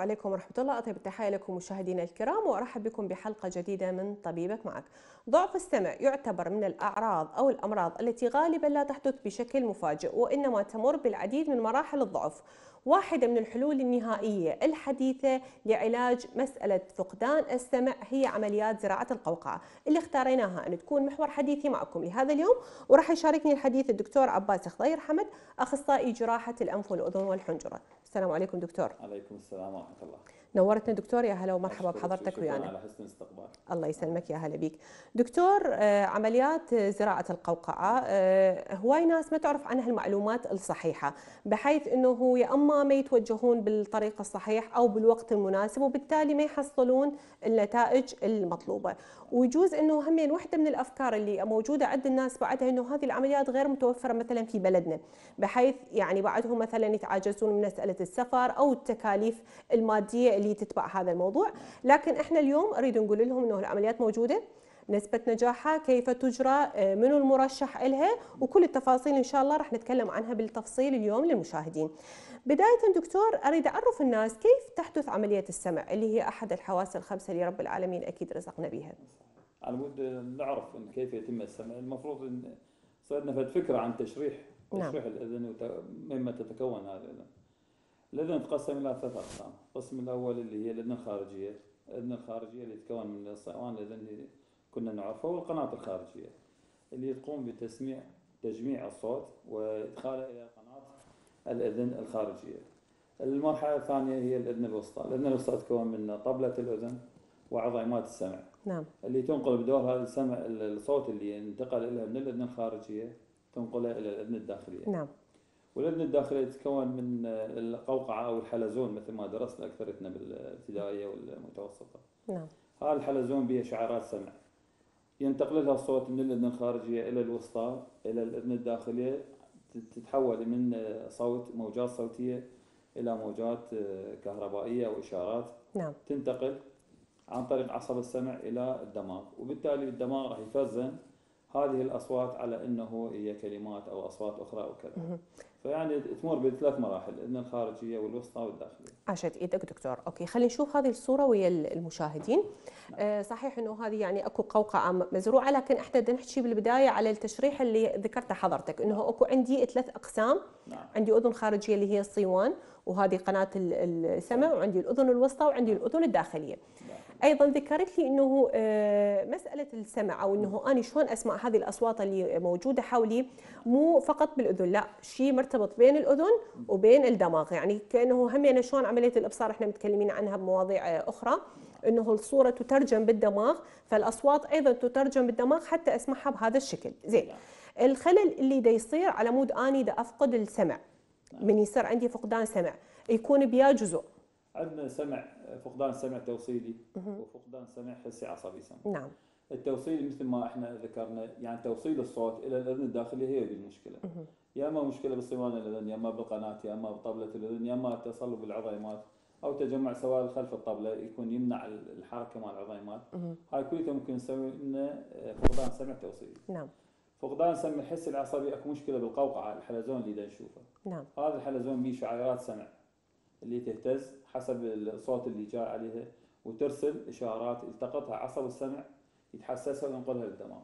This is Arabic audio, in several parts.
عليكم ورحمة الله. أطيب التحية لكم مشاهدينا الكرام وأرحب بكم بحلقة جديدة من طبيبك معك. ضعف السمع يعتبر من الأعراض أو الأمراض التي غالبا لا تحدث بشكل مفاجئ وإنما تمر بالعديد من مراحل الضعف. واحدة من الحلول النهائية الحديثة لعلاج مسألة فقدان السمع هي عمليات زراعة القوقعة اللي اختاريناها أن تكون محور حديثي معكم لهذا اليوم وراح يشاركني الحديث الدكتور عباس خضير حمد أخصائي جراحة الأنف والأذن والحنجرة. السلام عليكم دكتور. عليكم السلام ورحمة الله. نورتنا دكتور يا هلا ومرحبا بحضرتك ويانا. على حسن الاستقبال الله يسلمك يا هلا بيك. دكتور آه، عمليات زراعة القوقعة آه، هواي ناس ما تعرف عنها المعلومات الصحيحة بحيث أنه يا أما ما يتوجهون بالطريق الصحيح أو بالوقت المناسب وبالتالي ما يحصلون النتائج المطلوبة. ويجوز أنه همين واحدة من الأفكار اللي موجودة عند الناس بعدها أنه هذه العمليات غير متوفرة مثلا في بلدنا بحيث يعني بعدهم مثلا يتعاجزون من مسألة السفر أو التكاليف المادية اللي تتبع هذا الموضوع. لكن إحنا اليوم أريد نقول لهم إنه العمليات موجودة نسبة نجاحها كيف تجرى آه، منو المرشح لها وكل التفاصيل إن شاء الله راح نتكلم عنها بالتفصيل اليوم للمشاهدين. بداية دكتور أريد أعرف الناس كيف تحدث عملية السمع اللي هي أحد الحواس الخمسة اللي رب العالمين أكيد رزقنا بها على مود نعرف إن كيف يتم السمع. المفروض أن فد فكرة عن تشريح نعم. تشريح الأذن وت- مما تتكون هذا. الأذن تقسم إلى ثلاث أقسام. القسم الأول اللي هي الأذن الخارجية الأذن الخارجية اللي تتكون من الصيوان الأذن اللي كنا نعرفه والقناة الخارجية اللي تقوم بتسميع تجميع الصوت وإدخاله إلى قناة الأذن الخارجية. المرحلة الثانية هي الأذن الوسطى. الأذن الوسطى تتكون من طبلة الأذن وعظيمات السمع. نعم. اللي تنقل بدورها السمع الصوت اللي انتقل إليها من الأذن الخارجية تنقله إلى الأذن الداخلية. نعم. والأذن الداخلية تتكون من القوقعة أو الحلزون مثل ما درسنا أكثرتنا بالابتدائية والمتوسطة. نعم. هذا الحلزون به شعرات سمع. ينتقل لها الصوت من الأذن الخارجية إلى الوسطى إلى الأذن الداخلية تتحول من صوت موجات صوتية إلى موجات كهربائية أو إشارات. نعم. تنتقل عن طريق عصب السمع إلى الدماغ وبالتالي الدماغ راح يخزن هذه الأصوات على إنه هي كلمات أو أصوات أخرى أو كذا. فيعني تمر بثلاث مراحل الاذن الخارجية والوسطى والداخلية. عاشت إيدك دكتور. أوكي خلينا نشوف هذه الصورة ويا المشاهدين. آه صحيح إنه هذه يعني أكو قوقعة مزروعة لكن إحنا بدنا نحكي بالبدايه على التشريح اللي ذكرته حضرتك إنه أكو عندي ثلاث أقسام. نعم. عندي اذن خارجيه اللي هي الصيوان وهذه قناة ال- السمع وعندي الأذن الوسطى وعندي الأذن الداخلية. أيضا ذكرت لي إنه آه، مسألة السمع أو إنه أنا شلون أسمع هذه الأصوات اللي موجودة حولي مو فقط بالأذن لا شيء مرتبط بين الأذن وبين الدماغ. يعني كأنه هم يعني شلون عملية الإبصار إحنا متكلمين عنها بمواضيع آه، أخرى. إنه الصورة تترجم بالدماغ فالأصوات أيضا تترجم بالدماغ حتى أسمعها بهذا الشكل. زين الخلل اللي دا يصير على مود أني دا أفقد السمع. من يصير عندي فقدان سمع. يكون بيا جزء. عندنا سمع فقدان سمع توصيلي وفقدان سمع حسي عصبي سمع. نعم. التوصيل مثل ما إحنا ذكرنا يعني توصيل الصوت إلى الأذن الداخليه هي دي المشكلة. يا اما مشكلة بصوان الاذن يا اما بالقناة يا اما بطبلة الأذن يا اما تصلب العظيمات أو تجمع سوائل خلف الطبلة يكون يمنع الحركة مال العظيمات. هاي كلها ممكن نسوي لنا فقدان سمع توصيلي. نعم. فقدان سمع الحس العصبي أكو مشكلة بالقوقعة الحلزون اللي دا نشوفه. نعم. هذا الحلزون به شعيرات سمع اللي تهتز حسب الصوت اللي جاي عليها وترسل إشارات يلتقطها عصب السمع يتحسسها وينقلها للدماغ.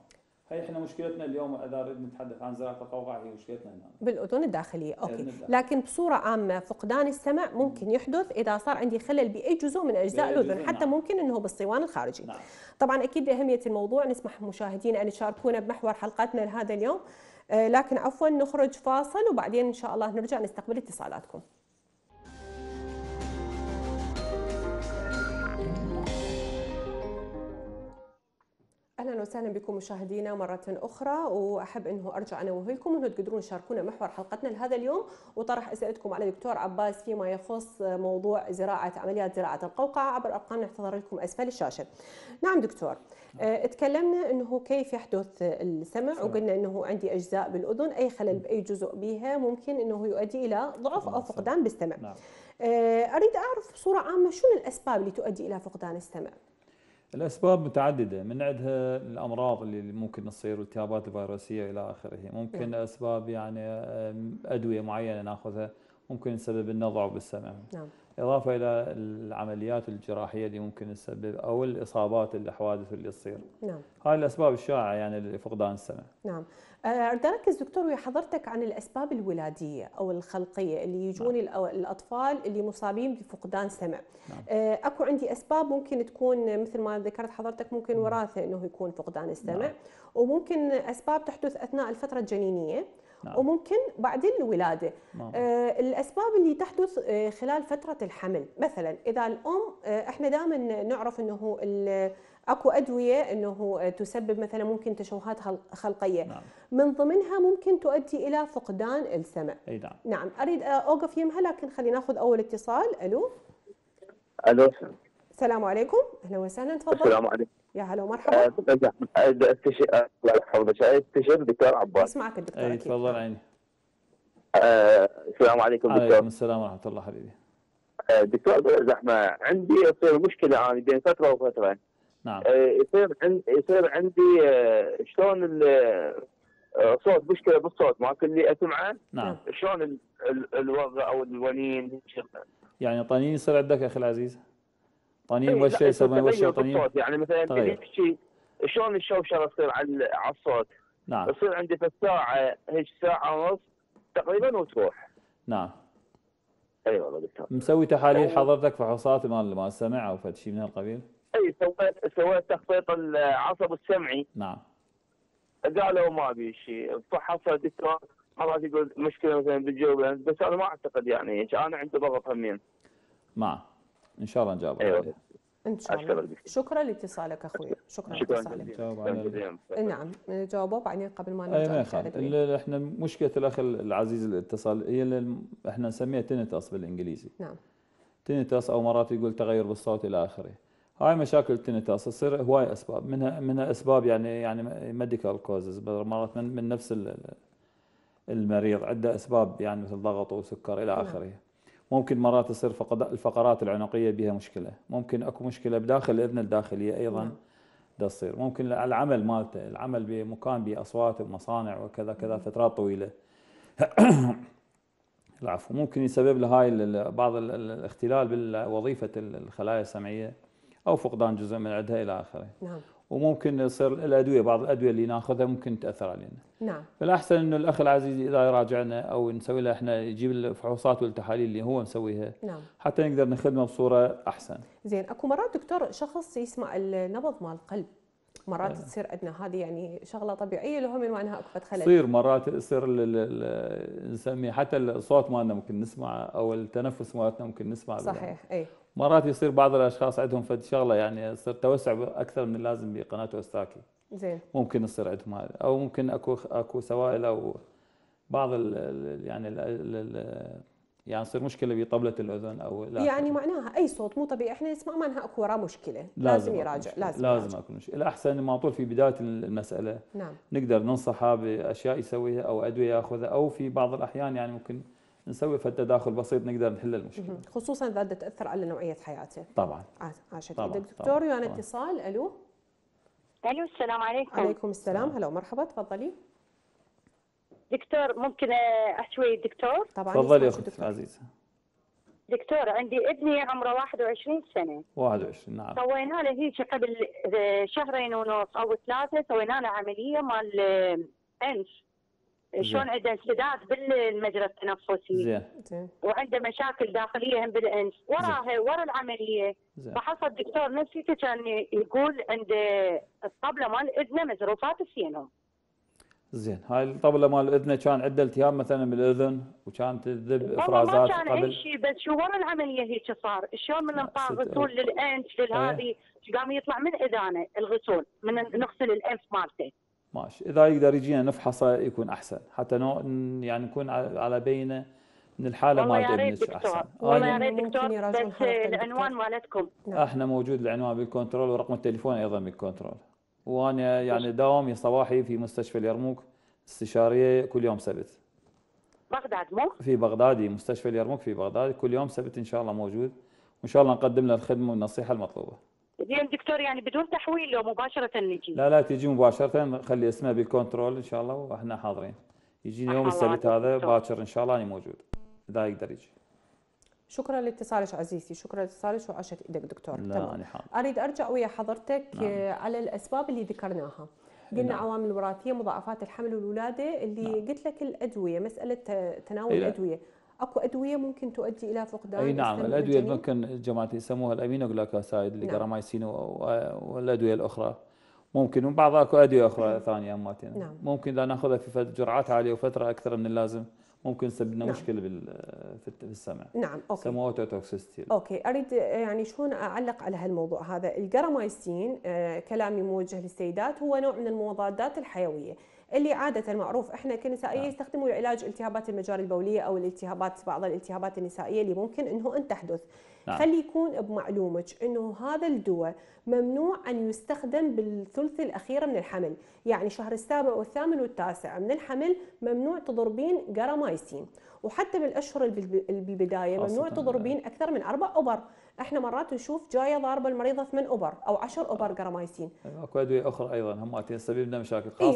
هي إحنا مشكلتنا اليوم إذا نريد نتحدث عن زراعة القوقعة هي مشكلتنا هنا. بالأذن الداخلية أوكي. الأذن الداخلية. لكن بصورة عامة فقدان السمع ممكن يحدث إذا صار عندي خلل بأي جزء من أجزاء الأذن حتى نعم. ممكن إنه بالصوان الخارجي. نعم. طبعا أكيد لاهميه الموضوع نسمح مشاهدينا أن يشاركونا بمحور حلقتنا لهذا اليوم. آه، لكن عفوا نخرج فاصل وبعدين إن شاء الله نرجع نستقبل اتصالاتكم. أهلا وسهلا بكم مشاهدينا مرة أخرى وأحب إنه أرجع انوه لكم انه تقدرون تشاركونا محور حلقتنا لهذا اليوم وطرح أسئلتكم على دكتور عباس فيما يخص موضوع زراعة عمليات زراعة القوقعة عبر أرقام نحتضر لكم أسفل الشاشة. نعم دكتور آه، تكلمنا إنه كيف يحدث السمع سمع. وقلنا إنه عندي أجزاء بالأذن أي خلل بأي جزء بها ممكن إنه يؤدي إلى ضعف أو نعم. فقدان بالسمع. نعم آه، أريد أعرف بصورة عامة شنو الأسباب اللي تؤدي إلى فقدان السمع؟ الأسباب متعددة. من عندها الأمراض اللي ممكن تصير والالتهابات الفيروسية إلى آخره. ممكن نعم. أسباب يعني أدوية معينة ناخذها ممكن لنا ضعف بالسمع. نعم. إضافة إلى العمليات الجراحية اللي ممكن تسبب أو الإصابات الحوادث اللي تصير. نعم. هاي الأسباب الشائعة يعني لفقدان السمع. نعم. آه، أريد أركز دكتور ويا حضرتك عن الأسباب الولادية أو الخلقية اللي يجون الأو- الأطفال اللي مصابين بفقدان سمع نعم. آه، أكو عندي أسباب ممكن تكون مثل ما ذكرت حضرتك ممكن وراثة أنه يكون فقدان السمع نعم. وممكن أسباب تحدث أثناء الفترة الجنينية نعم. وممكن بعد الولادة نعم. آه، الأسباب اللي تحدث آه، خلال فترة الحمل مثلا إذا الأم آه، إحنا دائما نعرف أنه أكو أدوية إنه آه، تسبب مثلا ممكن تشوهات خل- خلقية. نعم. من ضمنها ممكن تؤدي إلى فقدان السمع. أي نعم. نعم. أريد أوقف يمها لكن خلينا نأخذ أول اتصال. ألو؟ ألو. السلام عليكم. أهلا وسهلا تفضل. السلام عليكم. يا هلا آه، ومرحبا استشير الله يحفظك. استشير دكتور عباس. اسمعك الدكتور أي أكيد. تفضل عيني. آه، السلام عليكم عليكم دكتور السلام ورحمة الله حبيبي. آه، دكتور زحمة عندي يصير مشكلة أنا بين فترة وفترة. نعم. آه، يصير عندي يصير عندي آه، شلون ال- آه، صوت مشكلة بالصوت ما اللي أسمعه؟ نعم. شلون ال- ال- الوضع أو الونين؟ يعني طنين يصير عندك أخي العزيز؟ طنين إيه، وش يسمى وش طنين؟ يعني مثلا. شيء شلون الشوشره تصير على على الصوت؟ نعم. يصير عندي في الساعة هيك ساعة ونص تقريبا وتروح. نعم. أي والله دكتور مسوي تحاليل حضرتك فحوصات مال مال السمع أو فد شيء من هالقبيل؟ اي سويت سويت تخطيط العصب السمعي. نعم. قالوا ما بي شيء. فحص الدكتور مرات يقول مشكلة مثلا بالجيوب بس أنا ما أعتقد يعني أنا عندي ضغط همين. معه إن شاء الله نجاوب. أيوة. إن شاء أشكرك الله. شكرا لاتصالك أخوي. شكرا لاتصالك. نعم. جاوبوا بعدين قبل ما نرجع. ال- إحنا مشكلة الأخ العزيز اللي اتصل هي اللي إحنا نسميها tinnitus بالإنجليزي. نعم. tinnitus أو مرات يقول تغير بالصوت إلى آخره. هاي مشاكل tinnitus تصير هواي أسباب منها منها أسباب يعني يعني medical causes مرات من, من نفس ال- المريض عنده أسباب يعني مثل ضغط وسكر إلى نعم. آخره. ممكن مرات تصير فقد الفقرات العنقية بها مشكلة. ممكن أكو مشكلة بداخل الاذن الداخلية أيضا نعم. تصير. ممكن العمل مالته العمل بمكان بأصوات ومصانع وكذا كذا فترات طويلة. العفو. ممكن يسبب له هاي بعض ال- ال- الاختلال بوظيفه الخلايا السمعية. أو فقدان جزء من عندها إلى آخره. نعم. وممكن يصير الأدوية بعض الأدوية اللي ناخذها ممكن تأثر علينا. نعم. فالأحسن إنه الأخ العزيز إذا يراجعنا أو نسوي له إحنا يجيب الفحوصات والتحاليل اللي هو مسويها نعم. حتى نقدر نخدمه بصورة أحسن. زين أكو مرات دكتور شخص يسمع النبض مال القلب. مرات نعم. تصير عندنا هذه يعني شغلة طبيعية لهم من معناها أكو خلل تصير مرات يصير نسميه حتى الصوت مالنا ممكن نسمعه أو التنفس مالتنا ممكن نسمعه صحيح اي مرات يصير بعض الأشخاص عندهم فد شغلة يعني يصير توسع أكثر من اللازم بقناة أوستاكي. زين. ممكن يصير عندهم هذا. أو ممكن أكو أكو سوائل أو بعض ال ال يعني ال ال يعني تصير مشكلة بطبلة الأذن أو لا يعني معناها أي صوت مو طبيعي. إحنا نسمع معناها أكو وراه مشكلة. لازم, يراجع مشكلة. لازم لازم. أكو مشكلة. الأحسن ما طول في بداية المسألة. نعم. نقدر ننصحه بأشياء يسويها أو أدوية يأخذها أو في بعض الأحيان يعني ممكن نسوي فد تداخل بسيط نقدر نحل المشكلة. خصوصا إذا بدها تأثر على نوعية حياته طبعا. عاش- عاشت طبعاً، دكتور طبعاً. اتصال. ألو. ألو السلام عليكم. عليكم السلام. هلا ومرحبا تفضلي. دكتور ممكن احكي ويا الدكتور طبعا تفضلي أختي. العزيزة. دكتور عندي ابني عمره 21 سنة. 21 نعم. سوينا له هيك قبل شهرين ونص أو ثلاثة سوينا له عملية مال انف شلون عنده انسداد بالمجرى التنفسي؟ زين. زين. وعنده مشاكل داخلية هم بالانف وراها ورا العملية. زين. فحص الدكتور نفسيته كان يقول عند الطبلة مال اذنه مزروفات السينوم. زين. هاي الطبلة مال الاذن كان عنده التهاب مثلا بالأذن وكانت تذب والله ما إفرازات كان أي قبل شيء بس شو ورا العملية هيك صار؟ شلون من ست- غسول للانف للهذه؟ قام يطلع من اذانه الغسول من نغسل الانف مالته. ماشي. إذا يقدر يجينا نفحصه يكون أحسن. حتى نوع يعني نكون على على بينه إن الحالة ريت ابنك أحسن. والله يا أنا- ريت دكتور. يراجعون بس العنوان. مالتكم. إحنا موجود العنوان بالكنترول ورقم التليفون أيضا بالكنترول. وأنا يعني دوامي صباحي في مستشفى اليرموك استشارية كل يوم سبت. بغداد مو؟ في بغداد ي مستشفى اليرموك في بغداد. كل يوم سبت إن شاء الله موجود. وإن شاء الله نقدم له الخدمة والنصيحة المطلوبة. زين دكتور يعني بدون تحويل لو مباشرة نجي. لا لا تجي مباشرة. خلي اسمه بالكنترول إن شاء الله وإحنا حاضرين. يجينا يوم السبت هذا. باكر إن شاء الله أنا موجود. إذا يقدر يجي. شكرا لاتصالك عزيزتي شكرا لاتصالك وعاشت إيدك دكتور. لا أنا حاضر. أريد أرجع ويا حضرتك نعم. آه، على الأسباب اللي ذكرناها. قلنا نعم. عوامل وراثية مضاعفات الحمل والولادة اللي نعم. قلت لك الأدوية مسألة ت- تناول إيه. لا. الأدوية. أكو أدوية ممكن تؤدي إلى فقدان أي نعم الأدوية اللي؟ ممكن جماعة يسموها ال aminoglycoside اللي نعم. gramycin والأدوية الأخرى ممكن وبعض أكو أدوية أخرى ثانية اماتنا نعم. ممكن إذا نأخذها في جرعات عالية وفترة أكثر من اللازم ممكن تسبب لنا نعم. مشكلة بال في الت- في السمع نعم أوكي يسموها ototoxicity أوكي أريد يعني شلون أعلق على هالموضوع هذا ال gramycin آه، كلامي موجه للسيدات هو نوع من المضادات الحيوية اللي عادة معروف. إحنا كنسائية نعم. يستخدموا لعلاج التهابات المجاري البولية أو الالتهابات بعض الالتهابات النسائية اللي ممكن إنه ان تحدث. نعم. خلي يكون بمعلومك إنه هذا الدواء ممنوع أن يستخدم بالثلث الاخيره من الحمل. يعني شهر السابع والثامن والتاسع من الحمل ممنوع تضربين gramycin. وحتى بالأشهر الب- بالبداية ممنوع تضربين أكثر من أربع أبر. إحنا مرات نشوف جاية ضاربة المريضة ثمان أبر أو عشر أبر gramycin. أكو أدوية أخرى أيضا هم تسبب لنا مشاكل إيه.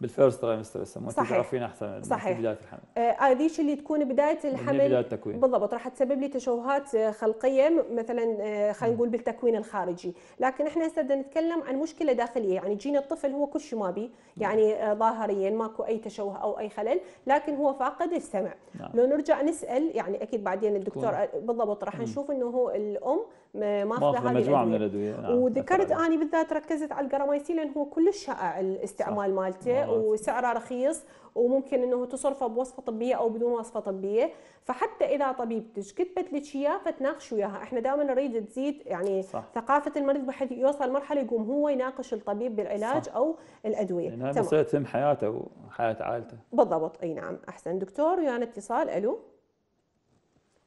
بال first trimester يسموها صحيح. تعرفين أحسن صحيح. في بداية الحمل آه هذيش اللي تكون بداية الحمل بدايه التكوين بالضبط راح تسبب لي تشوهات آه، خلقية مثلا آه، خلينا نقول بالتكوين الخارجي لكن إحنا هسه بدنا نتكلم عن مشكلة داخلية يعني جينا الطفل هو كل شيء ما بي يعني آه، ظاهريا ماكو أي تشوه أو أي خلل لكن هو فاقد السمع نعم. لو نرجع نسأل يعني أكيد بعدين الدكتور آه، بالضبط راح. نشوف إنه هو الأم ماخذة ماخذ هذه مجموعة من الأدوية. نعم وذكرت. اني بالذات ركزت على ال gramycin لأن هو كلش شائع الاستعمال مالته مرات. وسعره رخيص وممكن إنه تصرفه بوصفة طبية أو بدون وصفة طبية. فحتى إذا طبيبتك كتبت لك اياه فتناقش وياها. إحنا دائما نريد تزيد يعني صح. ثقافة المريض بحيث يوصل مرحلة يقوم هو يناقش الطبيب بالعلاج صح. أو الأدوية. لانها تمام. مسألة تهم حياته وحياة عائلته. بالضبط. أي نعم. أحسن. دكتور ويانا اتصال. ألو.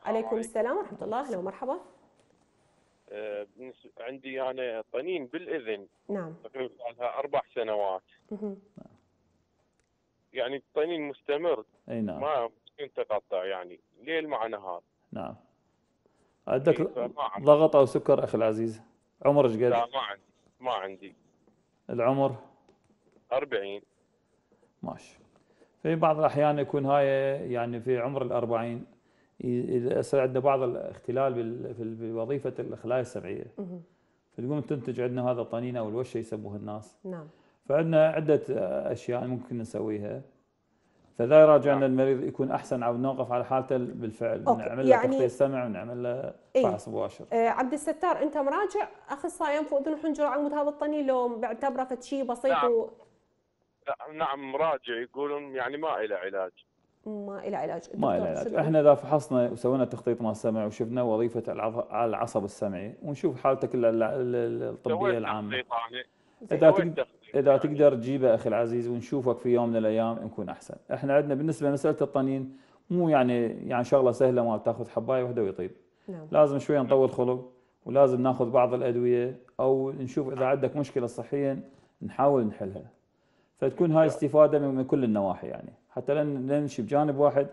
عليكم. السلام ورحمة الله. أهلا ومرحبا. عندي أنا طنين بالإذن. نعم. تقريبا لها أربع سنوات. مهم. يعني الطنين مستمر. أي نعم. ما ينتقطع يعني. ليل مع نهار. نعم. عندك إيه، عندي. ضغط أو سكر أخي العزيز؟ عمرك قد؟ لا ما عندي. ما عندي. العمر؟ 40 ماشي في بعض الأحيان يكون هاي يعني في عمر الأربعين. عندنا بعض الاختلال بال- في ال- بوظيفة الخلايا السمعية مهم. فتقوم تنتج عندنا هذا الطنين أو الوشة يسموه الناس نعم فعندنا عدة أشياء ممكن نسويها فذا يراجعنا نعم. المريض يكون أحسن أو نوقف على حالته بالفعل okay، نعمل له يعني- تخطيط سمع ونعمل له إيه. فحص مباشر آه عبد الستار أنت مراجع أخصائي أنف وأذن وحنجره على مود هذا الطنين لو بعتبره شيء بسيط نعم. و... لا نعم مراجع يقولون يعني ما إلى علاج ما له علاج. ما شو علاج؟ إحنا إذا فحصنا وسوينا تخطيط مال السمع وشفنا وظيفة العصب السمعي ونشوف حالتك ال- ال- ال- الطبية العامة. أنا. إذا تقدر إذا يعني. تقدر تجيبه أخي العزيز ونشوفك في يوم من الأيام نكون أحسن. إحنا عندنا بالنسبة لمسألة الطنين مو يعني يعني شغلة سهلة ما تاخذ حباية واحدة ويطيب. نعم. لازم شوية نطول خلق ولازم ناخذ بعض الأدوية أو نشوف إذا عندك مشكلة صحيا نحاول نحلها. فتكون هاي استفادة من من كل النواحي يعني. حتى لا نمشي بجانب واحد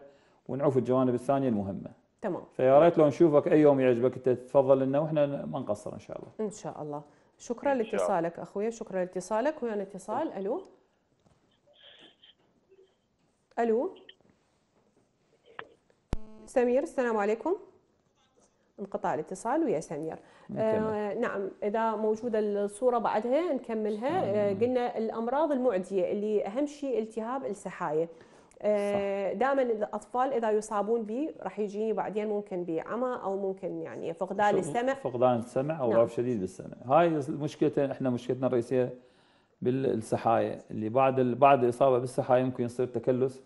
ونعوف الجوانب الثانية المهمة. تمام. فيا ريت لو نشوفك أي يوم يعجبك انت تتفضل لنا وإحنا ما نقصر إن شاء الله. إن شاء الله. شكرا. لاتصالك أخوي شكرا لاتصالك. ويانا اتصال ألو؟ ألو؟ سمير السلام عليكم. انقطاع الاتصال ويا سمير. نكمل. آه نعم إذا موجودة الصورة بعدها نكملها. آه قلنا الأمراض المعدية اللي أهم شيء التهاب السحايا. آه دائما الأطفال إذا يصابون به راح يجيني بعدين ممكن بعمى أو ممكن يعني فقدان السمع. فقدان السمع أو نعم. ضعف شديد بالسمع هاي مشكلتنا إحنا مشكلتنا الرئيسية بالسحايا. اللي بعد بعد الإصابة بالسحايا يمكن يصير تكلس.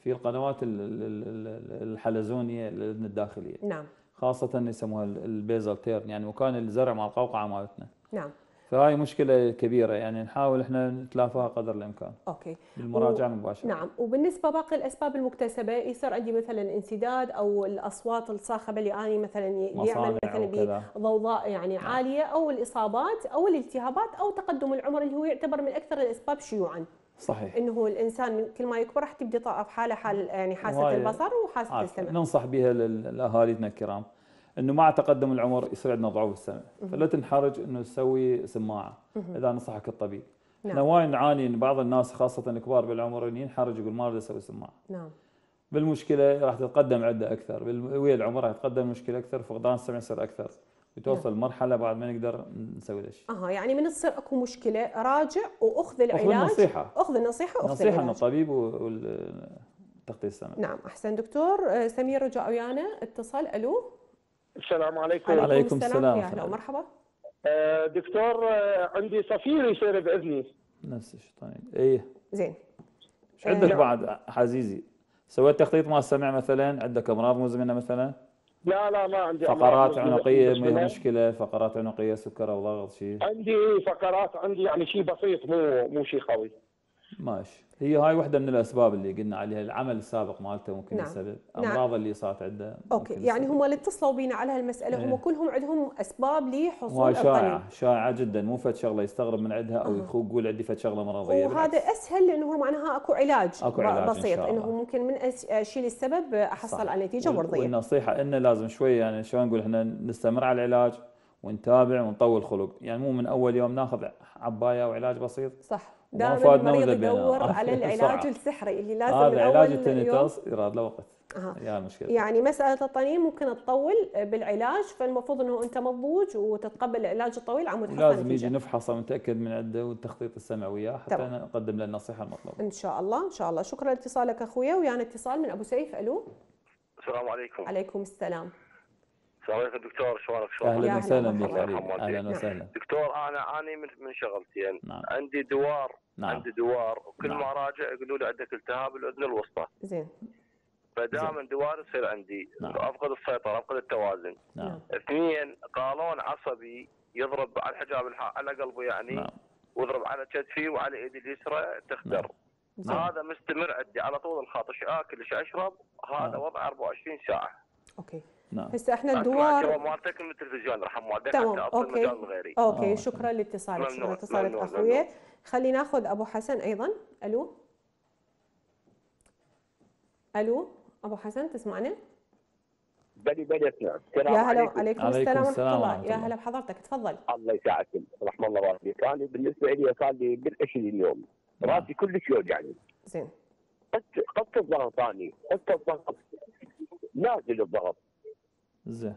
في القنوات ال- ال- ال- الحلزونية للاذن الداخلية. نعم. خاصة يسموها ال- البيزل تيرن يعني مكان الزرع مع القوقعة مالتنا. نعم. فهاي مشكلة كبيرة يعني نحاول إحنا نتلافاها قدر الإمكان. أوكي. بالمراجعة المباشرة. نعم وبالنسبة باقي الأسباب المكتسبة يصير عندي مثلا انسداد أو الأصوات الصاخبة اللي اني مثلا يعمل مثلا. بضوضاء يعني عالية أو الإصابات أو الالتهابات أو تقدم العمر اللي هو يعتبر من أكثر الأسباب شيوعا. صحيح. إنه الإنسان كل ما يكبر راح تبدي طاقه في حالة حال يعني حاسة البصر وحاسة. السمع. ننصح بها لأهالينا الكرام. إنه مع تقدم العمر يصير عندنا ضعف السمع فلا تنحرج إنه تسوي سماعة إذا نصحك الطبيب. إحنا نعم وايد نعاني إن بعض الناس خاصة الكبار بالعمر إن ينحرج يقول ما أريد أسوي سماعة. نعم. بالمشكلة راح تتقدم عدة أكثر. ويا العمر راح تتقدم المشكلة أكثر فقدان السمع يصير أكثر. وتوصل مرحلة بعد ما نقدر نسوي شيء أها يعني من تصير أكو مشكلة راجع وأخذ العلاج. النصيحة. أخذ النصيحة وأخذ نصيحة من الطبيب والتغطيه السمع. نعم أحسن دكتور. آه، سمير رجع ويانا. اتصال ألو. السلام عليكم. عليكم السلام. يا ورحمة هلا الله. ومرحبا دكتور آه، عندي صفير يصير بإذني. نفس الشيطانين إيه. زين. إيش عندك آه. بعد عزيزي سويت تخطيط مال السمع مثلا؟ عندك أمراض مزمنة مثلا؟ لا لا ما عندي فقرات مزمنة. عنقية مزمنة. بها مشكلة. فقرات عنقية سكر أو ضغط شيء. عندي فقرات عندي يعني شيء بسيط مو مو شيء قوي. ماشي هي هاي واحدة من الأسباب اللي قلنا عليها العمل السابق مالته ممكن نعم. السبب نعم. أمراض اللي صارت عنده okay يعني. هم اللي اتصلوا بينا على هالمسألة هم إيه. كلهم عندهم أسباب لحصول الطنين شائعه شائعه جدا مو فد شغلة يستغرب من عندها أو. يخو يقول عندي فد شغلة مرضيه وهذا بالعكس. أسهل لأنه هو معناها أكو علاج, أكو علاج إن بسيط شاء إنه. ممكن من اشيل السبب أحصل. على نتيجة مرضية والنصيحة إنه لازم شوي يعني شلون نقول إحنا نستمر على العلاج ونتابع ونطول خلق يعني مو من أول يوم ناخذ عباية وعلاج بسيط صح دائما المريض. يدور آه، على. العلاج السحري اللي لازم هذا علاج اول يوم ال tinnitus يراد له وقت. يا المشكلة يعني مسألة الطنين ممكن تطول بالعلاج فالمفروض إنه أنت مضبوط وتتقبل العلاج الطويل عم تحصل ولازم يجي. نفحصة ونتاكد من عنده والتخطيط السمع وياه حتى تمام. نقدم له النصيحة المطلوبة إن شاء الله إن شاء الله شكرا لاتصالك أخويا ويانا اتصال من أبو سيف ألو السلام عليكم عليكم السلام السلام عليكم دكتور؟ شلونك شلونك أهلا هلا وسهلا بك. أهلا نعم. وسهلا. دكتور أنا اعاني من من شغلتين نعم. عندي دوار. نعم. عندي دوار. وكل نعم. ما راجع يقولوا لي عندك التهاب الأذن الوسطى. زين. فدائما دوار يصير عندي. نعم. أفقد السيطرة أفقد التوازن. نعم. اثنين قولون عصبي يضرب على الحجاب الح- على قلبه يعني نعم. ويضرب على كتفي وعلى إيدي اليسرى تخدر زين. هذا مستمر عندي. على طول الخط إيش آكل إيش أشرب؟ هذا نعم. وضع 24 ساعة. okay. نعم. هسه إحنا الدوار من التلفزيون رحم والديك تمام okay. مجال غيري. okay آه. شكرا لاتصالك شكرا لاتصالك أخويا. خلينا ناخذ أبو حسن أيضا. ألو؟ ألو؟ أبو حسن تسمعنا بلي بلي أسمع. السلام يا هلا عليكم. عليكم السلام ورحمة الله. يا. هلا بحضرتك تفضل. الله يساعدكم رحم الله والديك أنا بالنسبة لي صار لي بالعشرين يوم نعم. راسي كلش يوجعني. زين. قد الضغط ثاني. قد الضغط نازل الضغط. زين.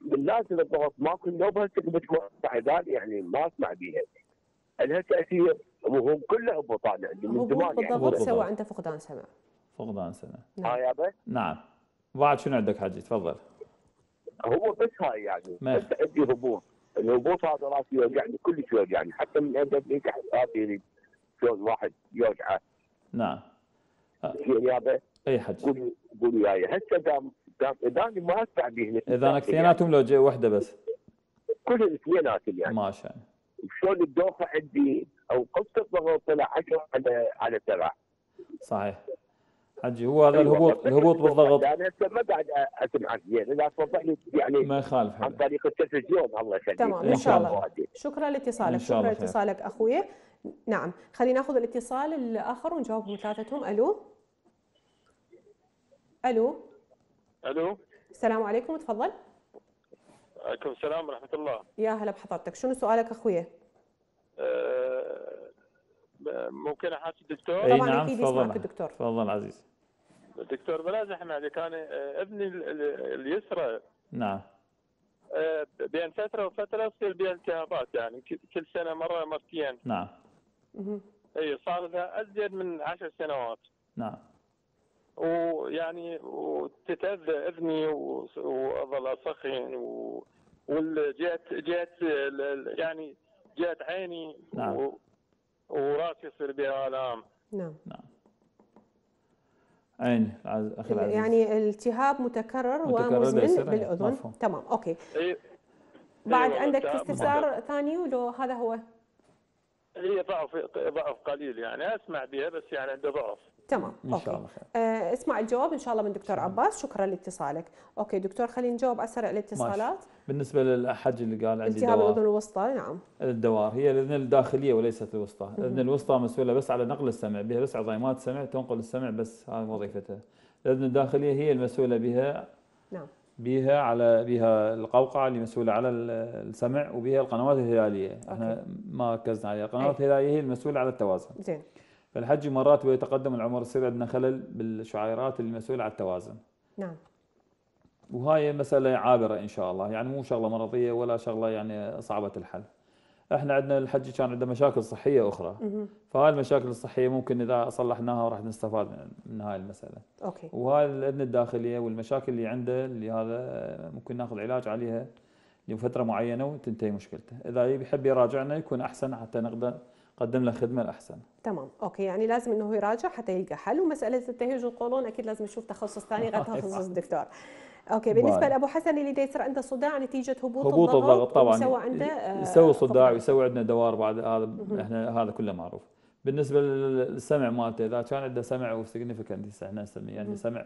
من نازل الضغط ماكو نوبة تقبل بعد يعني ما أسمع بيها. لها تاثير وهو كله هبوطان عندي من زمان يعني. بالضبط هبوط سوى. عنده فقدان سمع. فقدان سمع. ها يابا نعم. بعد شنو عندك حجي تفضل. هو بس هاي يعني. ما- بس عندي هبوط. الهبوط هذا راسي يوجعني كلش يوجعني حتى من عند لي تحت راسي يريد شلون واحد يوجعه. نعم. يابا أي قولوا قولوا وياي هسه دام دام اذا أنا ما اسمع به إذا اثنيناتهم لو جاي وحدة بس. كل الاثنيناتهم يعني. ما شاء الله. شلون الدوخة عندي أو قصة الضغط طلع 10 على على 7 صحيح. حجي هو هذا الهبوط الهبوط بالضغط. أنا هسه ما قاعد اسمع زين. إذا توضح لي يعني ما يخالف عن. طريق التلفزيون. الله يخليك. تمام إن إن شاء الله. شكرا لاتصالك. شاء شكرا. لاتصالك اخويا نعم خلينا ناخذ الاتصال الآخر ونجاوبهم ثلاثتهم. ألو؟ ألو؟ ألو؟ السلام عليكم تفضل. عليكم السلام ورحمة الله. يا هلا بحضرتك شنو سؤالك أخويا؟ أه ممكن احاكي الدكتور؟ أي طبعاً نعم أكيد يسمعك تفضل الدكتور. تفضل عزيز. دكتور بلا زحمه عليك أنا آه، ابني ال- ال- اليسرى. نعم. آه، بين فترة وفترة تصير بها التهابات يعني كل سنة مرة مرتين. نعم. اي صار لها أزيد من عشر سنوات. نعم. ويعني وتتأذى إذني وأظل اسخن و- والجهه جهة يعني جهة عيني نعم. و- وراسي يصير بها آلام. نعم. عيني العز- أخي العزيز. يعني التهاب متكرر متكرر ومزمن بيصير، بالأذن؟ مفهوم. تمام أوكي. هي بعد والله عندك استفسار ثاني ولو هذا هو؟ هي ضعف ضعف قليل يعني. أسمع بها بس يعني عنده ضعف. تمام إن okay. شاء الله خير. آه اسمع الجواب إن شاء الله من دكتور عباس. شكرا لاتصالك. okay دكتور خلينا نجاوب أسرع الاتصالات. بالنسبة للحج اللي قال عندي التهاب الأذن الوسطى نعم. الدوار. هي الأذن الداخلية وليست الوسطى، الأذن الوسطى مسؤولة بس على نقل السمع، بها بس عظيمات سمع تنقل السمع بس. هذه وظيفتها. الأذن الداخلية هي المسؤولة بها نعم. بها على بها القوقعة اللي مسؤولة على ال- السمع وبها القنوات الهلالية، إحنا ما ركزنا عليها، القنوات الهلالية هي المسؤولة على التوازن. زين. فالحجي مرات ويتقدم العمر يصير عندنا خلل بالشعيرات المسؤولة عن التوازن. نعم. وهاي مسألة عابرة إن شاء الله. يعني مو شغلة مرضية ولا شغلة يعني صعبة الحل. إحنا عندنا الحجي كان عنده مشاكل صحية أخرى. مهم. فهاي المشاكل الصحية ممكن إذا صلحناها راح نستفاد من, هاي المسألة. أوكي. وهاي الأذن الداخلية والمشاكل اللي عنده اللي هذا ممكن ناخذ علاج عليها لفترة معينة وتنتهي مشكلته. إذا يحب يراجعنا يكون أحسن حتى نقدر نقدم له خدمة الأحسن. تمام. okay يعني لازم إنه يراجع حتى يلقى حل. ومسألة التهيج والقولون أكيد لازم يشوف تخصص ثاني غير تخصص الدكتور. okay بالنسبة. لأبو حسن اللي يصير عنده صداع نتيجة هبوط, هبوط الضغط طبعا. ويسوى عنده آه، يسوي صداع. ويسوي عندنا دوار بعد هذا إحنا هذا كله معروف. بالنسبة للسمع مالته إذا كان عنده سمع و significant إحنا نسميه يعني سمع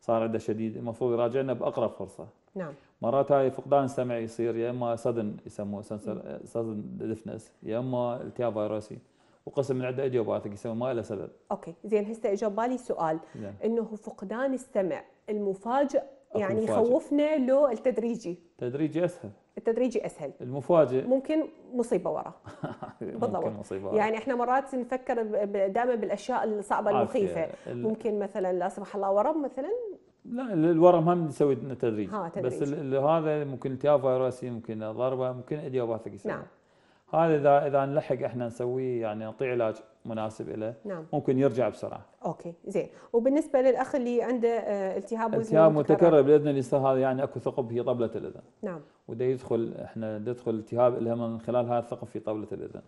صار عنده شديد المفروض يراجعنا بأقرب فرصة. نعم. مرات هاي فقدان السمع يصير يا إما sudden يسموه sensor sudden deafness يا إما التهاب فيروسي. وقسم من عنده idiopathic يسمى ما له سبب. okay زين هسه اجى بالي سؤال. زين. إنه فقدان السمع المفاجئ يعني مفاجئ. يخوفنا لو التدريجي. تدريجي أسهل. التدريجي أسهل. المفاجئ. ممكن مصيبة ورا. بالضبط. ممكن مصيبة يعني إحنا مرات نفكر دائما بالأشياء الصعبة. المخيفة. ال- ممكن مثلا لا سمح الله ورم مثلا لا الورم هم لنا تدريج. ها، بس تدريج. ال- هذا ممكن التهاب فيروسي ممكن ضربه ممكن idiopathic يسوي. نعم. هذا إذا إذا نلحق إحنا نسويه يعني نعطيه علاج مناسب له نعم. ممكن يرجع بسرعة. okay زين. وبالنسبة للأخ اللي عنده آه، التهاب أذني التهاب متكرر. بالاذن اليسرى هذا يعني أكو ثقب في طبلة الإذن. نعم. وده يدخل إحنا يدخل التهاب لها من خلال هذا الثقب في طبلة الإذن.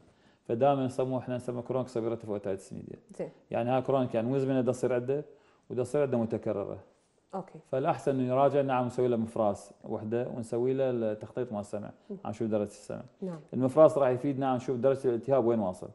فدائما نسموه إحنا نسميه chronic suppurative otitis media زين. يعني هاي chronic يعني مزمنه تصير عنده وده تصير عنده متكررة. okay. فالأحسن إنه يراجع نعم نسوي له مفراس وحدة ونسوي له التخطيط مال السمع عشان نشوف درجة السمع. نعم. المفراس راح يفيدنا نشوف درجة الالتهاب وين واصل؟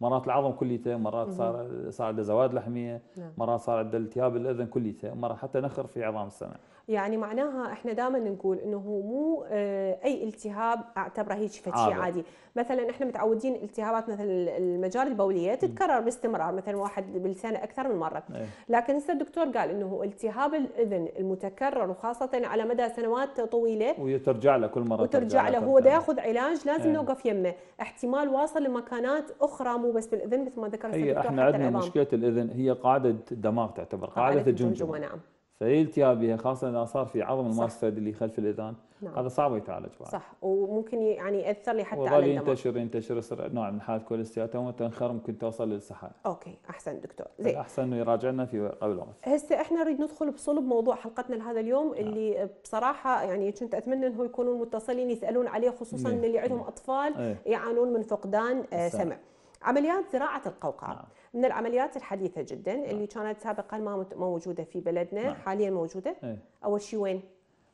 مرات العظم كليته مرات صار صار عنده زوائد لحمية نعم. مرات صار عنده التهاب الأذن كليته مرات حتى نخر في عظام السمع. يعني معناها إحنا دائما نقول إنه مو آه، أي التهاب أعتبره هيك فد شيء عادي. عادي. مثلا إحنا متعودين التهابات مثل المجال البولية تتكرر باستمرار مثلا واحد بالسنة أكثر من مرة. إيه. لكن هسه الدكتور قال إنه التهاب الإذن المتكرر وخاصة على مدى سنوات طويلة وترجع له كل مرة وترجع له هو دا ياخذ علاج لازم إيه. نوقف يمه. احتمال واصل لمكانات أخرى مو بس بالإذن مثل ما ذكر هسه هي إحنا عندنا. مشكلة الإذن. هي قاعدة الدماغ تعتبر قاعدة الجمجمه نعم. فهي التهاب بها خاصة إذا صار في عظم صح. الماستفيد اللي خلف الإذان نعم. هذا صعب يتعالج بعد صح وممكن يعني يأثر لي حتى على الدماغ ينتشر ينتشر يصير نوع من حالات كوليستياتوما تنخر ممكن توصل للسحاب أوكي أحسن دكتور زين الأحسن إنه يراجعنا في قبل وقت هسه إحنا نريد ندخل بصلب موضوع حلقتنا لهذا اليوم اللي بصراحة يعني كنت أتمنى إنه يكونوا المتصلين يسألون عليه خصوصا نعم. اللي عندهم أطفال إيه. يعانون من فقدان آه،. سمع. عمليات زراعة القوقعة نعم. من العمليات الحديثة جدا اللي كانت سابقا ما موجودة في بلدنا نعم. حاليا موجودة إيه. أول شيء وين؟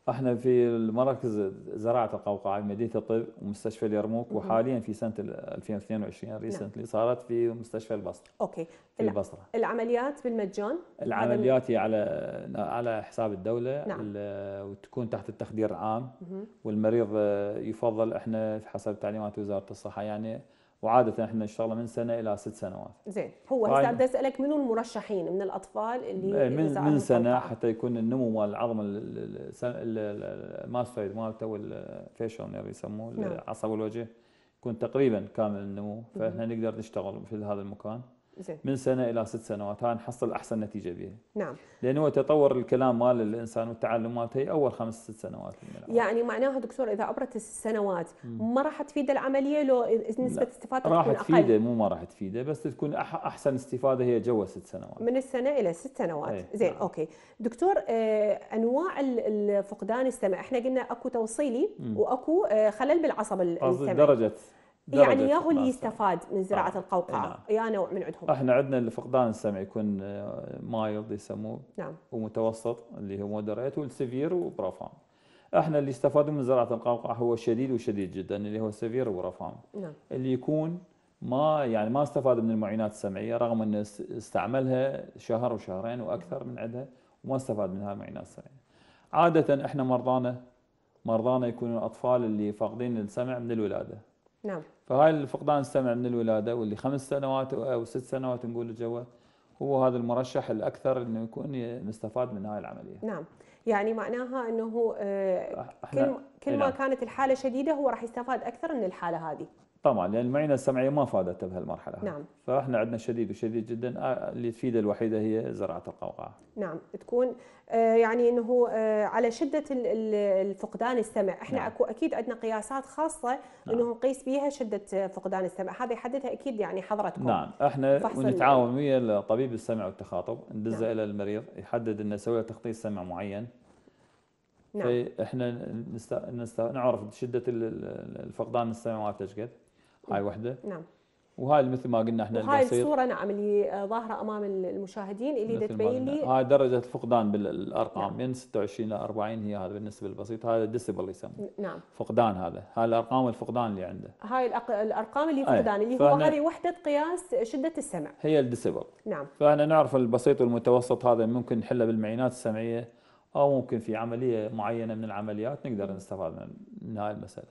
إحنا في المراكز زراعة القوقعة مدينة الطب ومستشفى اليرموك وحاليا في سنة ال 2022 recently صارت في مستشفى البصرة okay في البصرة العمليات بالمجان العمليات هي على على حساب الدولة نعم. وتكون تحت التخدير العام. والمريض يفضل إحنا حسب تعليمات وزارة الصحة يعني وعادة إحنا نشتغل من سنة إلى ست سنوات زين هو هسه بدي أسألك منو المرشحين من الأطفال اللي من زراعة من سنة القوقعة؟ حتى يكون النمو مال العظم ال mastoid مالته وال facial nerve يسموه نعم. عصب الوجه يكون تقريبا كامل النمو فإحنا نقدر نشتغل في هذا المكان زين. من سنة إلى ست سنوات. هاي نحصل أحسن نتيجة بها نعم. لأنه هو تطور الكلام مال الإنسان والتعلم مالته هي أول خمس ست سنوات من. يعني معناها دكتور إذا عبرت السنوات ما راح تفيد العملية لو نسبه لا. استفادتها راح تفيده مو ما راح تفيده بس تكون أح- أحسن استفادة هي جوا ست سنوات. من السنة إلى ست سنوات. أي، زين نعم. okay. دكتور آه أنواع ال- ال- فقدان السمع إحنا قلنا أكو توصيلي وأكو آه خلل بالعصب ال- قصدي السمعي درجة يعني درجة ياهو اللي. يستفاد من زراعة آه، القوقعة نعم. يا نوع من عندهم إحنا عندنا الفقدان السمع يكون mild يسموه نعم ومتوسط اللي هو moderate وال severe و profound إحنا اللي استفادوا من زراعة القوقعة هو الشديد وشديد جدا اللي هو severe و profound نعم اللي يكون ما يعني ما استفاد من المعينات السمعية رغم إنه است- استعملها شهر وشهرين وأكثر من عندها وما استفاد من هاي المعينات السمعية. عادة إحنا مرضانا مرضانا يكونوا الأطفال اللي فاقدين السمع من الولادة. نعم فهاي الفقدان السمع من الولادة واللي خمس سنوات أو ست سنوات نقول جوا هو هذا المرشح الأكثر إنه يكون مستفاد من هاي العملية. نعم يعني معناها إنه آه كل كل ما نعم. كانت الحالة شديدة هو راح يستفاد أكثر من الحالة هذه طبعا لأن المعينه السمعية ما فادت بهالمرحلة. نعم. فإحنا عندنا شديد وشديد جدا آه، اللي تفيده الوحيدة هي زراعة القوقعة نعم تكون آه، يعني إنه آه، على شدة ال- ال- الفقدان السمع إحنا نعم. أكو أكيد عندنا قياسات خاصة نعم. إنه نقيس بيها شدة فقدان السمع هذا يحددها أكيد يعني حضرتكم نعم إحنا ونتعاون ويا طبيب السمع والتخاطب ندزه نعم. إلى المريض يحدد إنه نسوي له تخطيط سمع معين نعم فإحنا نست... نست... نعرف شدة ال- ال- الفقدان السمع مالته إيش قد هاي وحدة. نعم. وهاي مثل ما قلنا إحنا وهاي البسيط الصورة نعم اللي آه، ظاهرة أمام المشاهدين اللي تبين. لي. هاي درجة الفقدان بالأرقام. نعم. من 26 ل 40 هي هذا بالنسبة للبسيط هذا ديسيبل يسموه. نعم. فقدان هذا. هاي الأرقام الفقدان اللي عنده. هاي الأق- الأرقام اللي فقدان اللي هو هذه وحدة قياس شدة السمع. هي الديسيبل نعم. فإحنا نعرف البسيط والمتوسط هذا ممكن نحله بالمعينات السمعية أو ممكن في عملية معينة من العمليات نقدر نستفاد من, من هاي المسألة.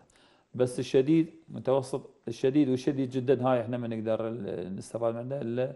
بس الشديد متوسط الشديد والشديد جدا هاي إحنا ما نقدر نستفاد منه إلا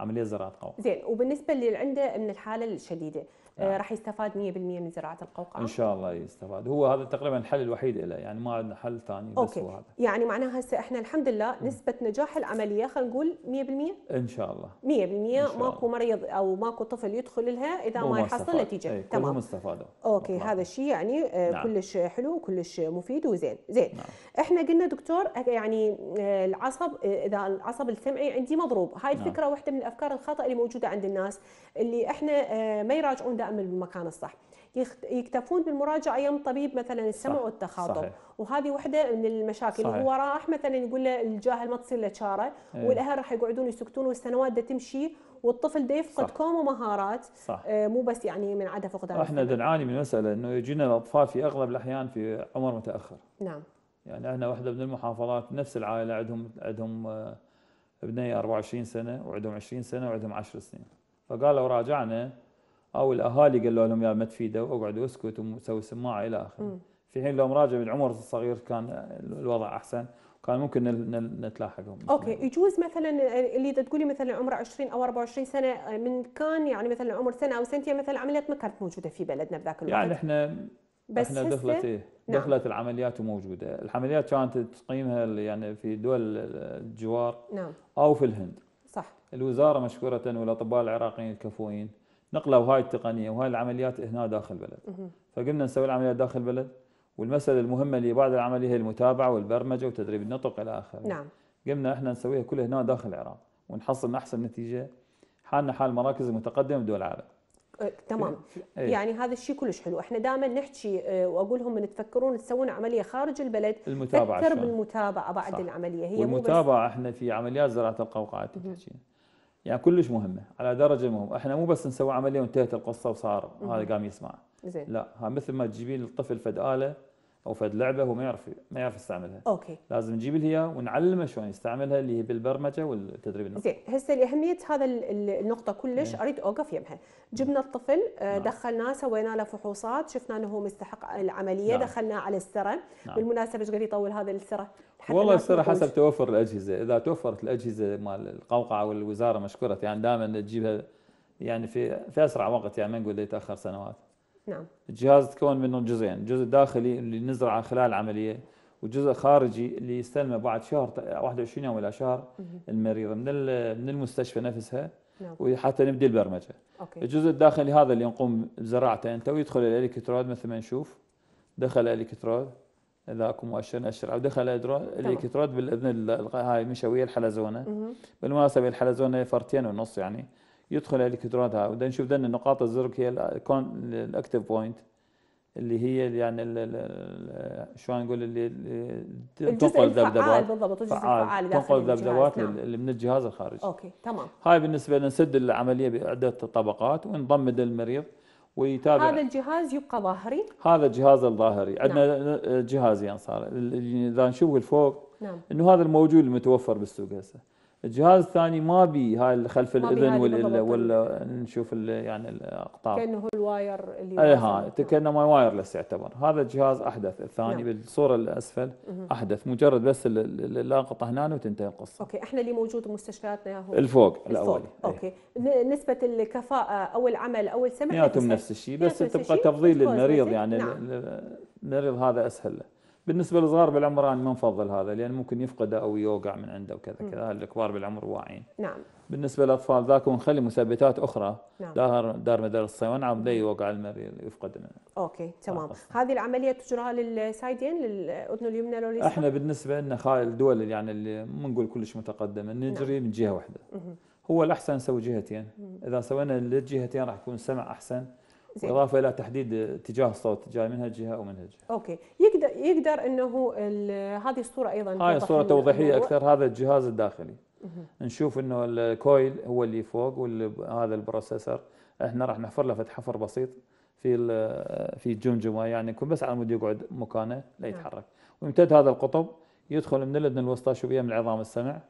عملية زراعة قوقعه زين وبالنسبة للي عنده من الحالة الشديدة نعم. راح يستفاد 100% من زراعة القوقعة. إن شاء الله يستفاد. هو هذا تقريبا الحل الوحيد له يعني ما عندنا حل ثاني بس هو هذا. يعني معناها هسه إحنا الحمد لله نسبة نجاح العملية خلينا نقول 100% إن شاء الله. 100% شاء ماكو مريض أو ماكو طفل يدخل لها إذا ما يحصل. نتيجة. أي، تمام. كلهم استفادوا. okay مطلقاً. هذا الشيء يعني آه، نعم. كلش حلو وكلش مفيد وزين. زين نعم. إحنا قلنا دكتور يعني آه، العصب آه، إذا العصب السمعي عندي مضروب. هاي نعم. الفكرة واحدة من الأفكار الخطا اللي موجودة عند الناس اللي إحنا آه، ما يراجعون دائما بالمكان الصح يكتفون بالمراجعة يم طبيب مثلا السمع صح. والتخاطب صحيح. وهذه واحدة من المشاكل صحيح. هو راح مثلا يقول له الجاهل ما تصير له شاره إيه. والأهل راح يقعدون يسكتون والسنوات دا تمشي والطفل دا يفقد. كوم ومهارات صح آه، مو بس يعني من عدم فقدان إحنا. نعاني من مسألة إنه يجينا الأطفال في أغلب الأحيان في عمر متأخر نعم يعني إحنا واحدة من المحافظات نفس العائلة عندهم عندهم آه، ابني 24 سنة وعندهم 20 سنة وعندهم 10 سنين فقالوا راجعنا أو الأهالي قالوا لهم يا ما تفيدوا أقعدوا اسكتوا وسوي سماعة إلى آخره. في حين لو مراجع بالعمر الصغير كان الوضع أحسن كان ممكن نتلاحقهم. أوكي يجوز مثلا اللي تقولي مثلا عمره 20 أو 24 سنة من كان يعني مثلا عمر سنة أو سنتين مثلا عمليات ما كانت موجودة في بلدنا بذاك الوقت. يعني إحنا بس إحنا دخلت إيه نعم. دخلت العمليات وموجوده العمليات كانت تقييمها يعني في دول الجوار نعم. أو في الهند. صح. الوزارة مشكورة والأطباء العراقيين الكفؤين نقلوا هاي التقنية وهاي العمليات هنا داخل البلد. مهم. فقلنا نسوي العمليات داخل البلد والمسألة المهمة اللي بعد العملية هي المتابعة والبرمجة وتدريب النطق إلى آخره. نعم. قمنا إحنا نسويها كلها هنا داخل العراق ونحصل أحسن نتيجة. حالنا حال مراكز متقدمة بدول العالم آه، تمام. إيه. يعني هذا الشيء كلش حلو. إحنا دائما نحكي آه، واقول لهم من تفكرون تسوون عملية خارج البلد المتابعة شلون؟ بالمتابعة بعد صح. العملية. هي مو بس والمتابعة إحنا في عمليات زراعة القوقعه تحكي يعني كلش مهمة على درجة مهمه إحنا مو بس نسوي عملية وانتهت القصة وصار هذا قام يسمع. زين. لا ها مثل ما تجيبين الطفل فد آلة أو فد لعبه هو ما يعرف ما يعرف يستعملها أوكي لازم نجيب له اياه ونعلمه شلون يستعملها اللي هي بالبرمجة والتدريب النفسي زين هسه لأهمية هذا ال- ال- النقطة كلش إيه. أريد أوقف يمها جبنا الطفل آه، نعم. دخلناه سوينا له فحوصات شفنا إنه هو مستحق العملية نعم. دخلناه على السرة نعم. بالمناسبة إيش قد يطول هذا السرة والله تقولش. حسب توفر الأجهزة إذا توفرت الأجهزة مال القوقعة والوزارة مشكورة يعني دائما تجيبها يعني في في أسرع وقت يعني ما نقول يتاخر سنوات نعم. الجهاز تكون منه جزئين جزء داخلي اللي نزرعه خلال العملية وجزء خارجي اللي يستلمه بعد شهر 21 يوم إلى شهر المريض من من المستشفى نفسها نعم. وحتى نبدي البرمجة. okay. الجزء الداخلي هذا اللي نقوم بزراعته أنت ويدخل الإلكترود مثل ما نشوف دخل الإلكترود إذا أكو مؤشر نأشر أو دخل الإلكترود بالإذن ال- ال- هاي مشويه الحلزونة. بالمناسبة الحلزونة فرتين ونص يعني. يدخل الالكترود هاي. ودا نشوف دن النقاط الزرق هي ال active point اللي هي يعني شلون نقول اللي تنقل الفعال ذبذبات بالضبط الجزء الفعال تنقل الجهاز. ذبذبات نعم. اللي من الجهاز الخارجي. okay تمام. هاي بالنسبة لنسد العملية بعدة طبقات ونضمد المريض ويتابع. هذا الجهاز يبقى ظاهري؟ هذا الجهاز الظاهري. عندنا جهازين صار. إذا نشوف الفوق نعم. إنه هذا الموجود المتوفر بالسوق هسه. الجهاز الثاني ما بي هاي خلف الإذن ولا. ولا نشوف يعني الأقطاب كأنه ال wire اللي اي واصل. ها كانما wireless يعتبر هذا الجهاز أحدث الثاني نعم. بالصورة الأسفل أحدث مجرد بس ال- ال- اللاقطه هنا وتنتهي القصة okay إحنا اللي موجود بمستشفياتنا هو الفوق الأولي أي. okay نسبة الكفاءة أو العمل أو السمع. نفس الشيء بس تبقى تفضيل للمريض. يعني نعم. ال- ال- المريض هذا أسهل له بالنسبة للصغار بالعمر أنا ما نفضل هذا لأن ممكن يفقده أو يوقع من عنده وكذا كذا. الكبار بالعمر واعيين. نعم. بالنسبة للأطفال ذاك ونخلي مثبتات أخرى. نعم. داير داير مداير الصيوان عم لا يوقع المريض يفقد منه. okay تمام. هذه العملية تجرى لل side ين للأذن اليمنى واليسرى إحنا بالنسبة لنا الدول يعني اللي ما نقول كلش متقدمة نجري من جهة واحدة. هو الأحسن نسوي جهتين. إذا سوينا للجهتين راح يكون السمع أحسن زين. بالاضافه إلى تحديد اتجاه الصوت جاي من هالجهه أو من هالجهه okay. يقدر يقدر إنه هذه الصورة أيضا هاي لنا توضيحية. أكثر. هذا الجهاز الداخلي. نشوف إنه ال coil هو اللي فوق وهذا ال processor إحنا راح نحفر له فتح حفر بسيط في في الجمجمه يعني يكون بس على مود يقعد مكانه لا يتحرك. ويمتد هذا القطب يدخل من الأذن الوسطى شو بيه من عظام السمع.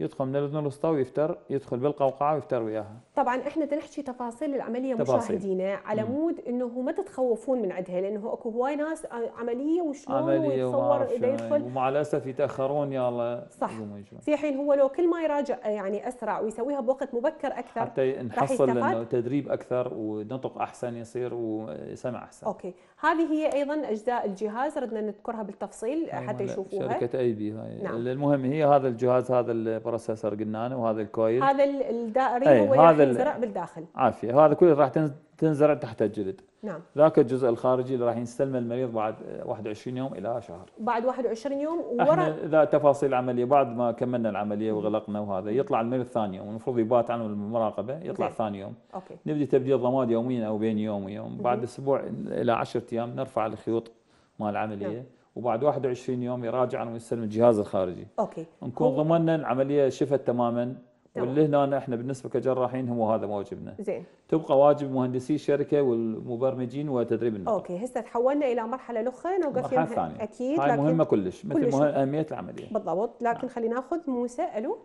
يدخل من الاذن الوسطى ويفتر يدخل بالقوقعة ويفتر وياها طبعا إحنا بدنا نحكي تفاصيل العملية تفاصيل. مشاهدينا على مود إنه ما تتخوفون من عندها لأنه أكو هواي ناس عملية وشلون عملية وما ويتصور إذا يدخل ومع الأسف يتأخرون يلا صح. يقوموا يجون. في حين هو لو كل ما يراجع يعني أسرع ويسويها بوقت مبكر أكثر حتى نحصل. إنه تدريب أكثر ونطق أحسن يصير وسمع أحسن okay هذه هي أيضا أجزاء الجهاز ردنا نذكرها بالتفصيل حتى أيوة، لا، يشوفوها شركة AB هاي نعم. المهم هي هذا الجهاز هذا ال processor قلنا له وهذا ال coil. هذا ال- الدائري أي، هو هذا ينزرع بالداخل. عافية. هذا كله راح تنز- تنزرع تحت الجلد. نعم. ذاك الجزء الخارجي اللي راح يستلمه المريض بعد 21 يوم إلى شهر. بعد 21 يوم ورا إذا تفاصيل العملية بعد ما كملنا العملية وغلقنا وهذا يطلع المريض ثاني يوم. المفروض يبات عندنا للمراقبة يطلع زين. ثاني يوم. okay. نبدي تبديل ضماد يوميا أو بين يوم ويوم. بعد أسبوع إلى 10 أيام نرفع الخيوط مال العملية. نعم. وبعد 21 يوم يراجع ويستلم الجهاز الخارجي. okay. نكون ضمننا العملية شفت تماما. تمام. واللي هنا إحنا بالنسبة كجراحين هو هذا واجبنا. زين. تبقى واجب مهندسي الشركة والمبرمجين وتدريب النقل أوكي. هسه تحولنا إلى مرحلة أخرى نوقف المرحله فيها الثانية أكيد هاي لكن مهمة كلش مثل كلش. مه- أهمية العملية. بالضبط. لكن خلينا نأخذ موسى. ألو.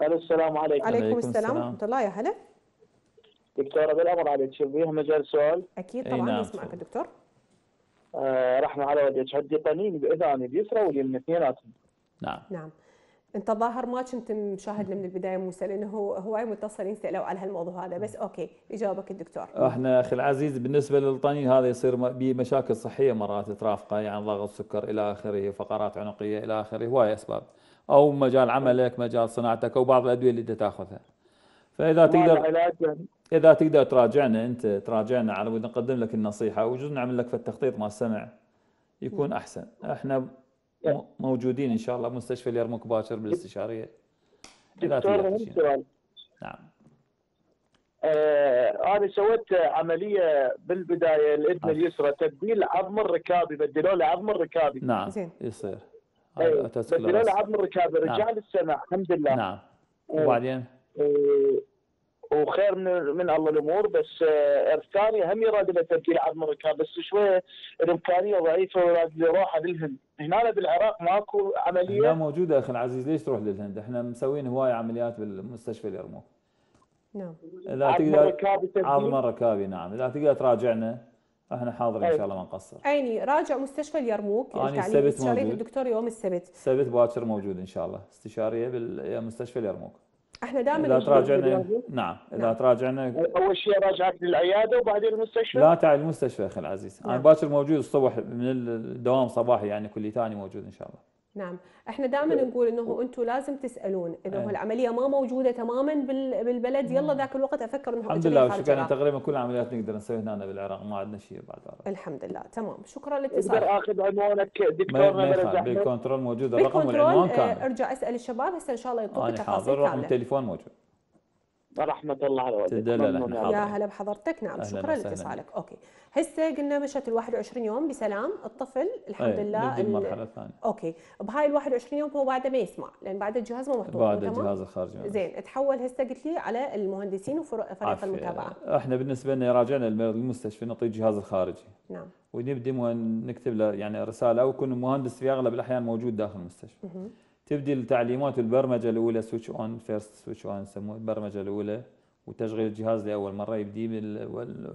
ألو السلام عليكم. عليكم السلام. ورحمة الله يا هلا دكتورة بالأمر عليك. شو بيها مجال سؤال؟ أكيد طبعا نعم، نسمعك تفضل. دكتور رحمة على والديك. عندي طنين بإذاني اليسرى واليمنى اثنيناتهم نعم. نعم. انت ظاهر ما كنت مشاهدنا من البداية موسى لأنه هو هواي متصلين سالوا على هالموضوع هذا. بس okay يجاوبك الدكتور. إحنا أخي العزيز بالنسبة للطنين هذا يصير بمشاكل صحية مرات ترافقه يعني ضغط سكر إلى آخره فقرات عنقية إلى آخره هواي أسباب. أو مجال عملك مجال صناعتك أو بعض الأدوية اللي أنت تأخذها. فإذا ما تقدر العلاج إذا تقدر تراجعنا أنت تراجعنا على ود نقدم لك النصيحة وجوز نعمل لك في التخطيط مع السمع يكون أحسن. إحنا موجودين إن شاء الله بمستشفى اليرموك باكر بالاستشارية. إذا تقدر نعم. آه أنا سويت عملية بالبداية الاذن عفو. اليسرى تبديل عظم الركابي بدلوا لي عظم الركابي. نعم زين. يصير. هذا بدلوا. لي عظم الركابي. رجع نعم. لي السمع الحمد لله. نعم. وبعدين؟ آه، وخير من من الله الأمور بس آه، الثاني هم يراد له تبديل عظم الركاب بس شوية الإمكانية ضعيفة ويراد له روحه للهند. هنا بالعراق ماكو عملية؟ موجودة أخي العزيز ليش تروح للهند؟ إحنا مسوين هواي عمليات بالمستشفى اليرموك نعم. اذا عظم تقدر الركابي تبديل؟ عظم الركابي نعم. إذا تقدر تراجعنا إحنا حاضرين إن. شاء الله ما نقصر. عيني راجع مستشفى اليرموك أنا التعليم السبت موجود. للدكتور يوم السبت. السبت باكر موجود إن شاء الله. استشارية بالمستشفى اليرموك. إحنا دائما إذا تراجعنا نعم إذا نعم. تراجعنا أول شيء راجعك للعيادة وبعدين المستشفى لا تعال المستشفى أخي العزيز أنا نعم. باكر موجود الصبح من الدوام صباحي يعني كل ثاني موجود إن شاء الله نعم. إحنا دائما نقول إنه أنتم لازم تسألون إنه أي. العملية ما موجودة تماما بال- بالبلد. يلا ذاك الوقت أفكر إنه الحمد لله العراق. تقريبا كل العمليات نقدر نسويها هنا بالعراق ما عندنا شيء بعد العراق. الحمد لله. تمام. شكرا أقدر لاتصالك آخذ عنوانك دكتور بالكنترول موجود. الرقم والعنوان آه، كامل ارجع أسأل الشباب هسه إن شاء الله يعطوك أنا التفاصيل حاضر. رقم كامله التليفون موجود. رحمة الله على إحنا يا. هلا بحضرتك. نعم شكرا. لاتصالك. okay. هسه قلنا مشت ال 21 يوم بسلام. الطفل أي، الحمد لله نبدي ال- المرحله الثانية. okay. بهاي ال 21 يوم هو بعده ما يسمع لأن بعد الجهاز ما محطوط بعد؟ الجهاز الخارجي. زين تحول هسه قلت لي على المهندسين وفريق عافية. المتابعة. إحنا بالنسبة لنا راجعنا المريض المستشفى نعطيه الجهاز الخارجي. نعم. ونبدي نكتب له يعني رسالة أو يكون المهندس في أغلب الأحيان موجود داخل المستشفى. تبدي التعليمات والبرمجه الأولى switch on first switch on يسموه البرمجة الأولى وتشغيل الجهاز لأول مرة يبدي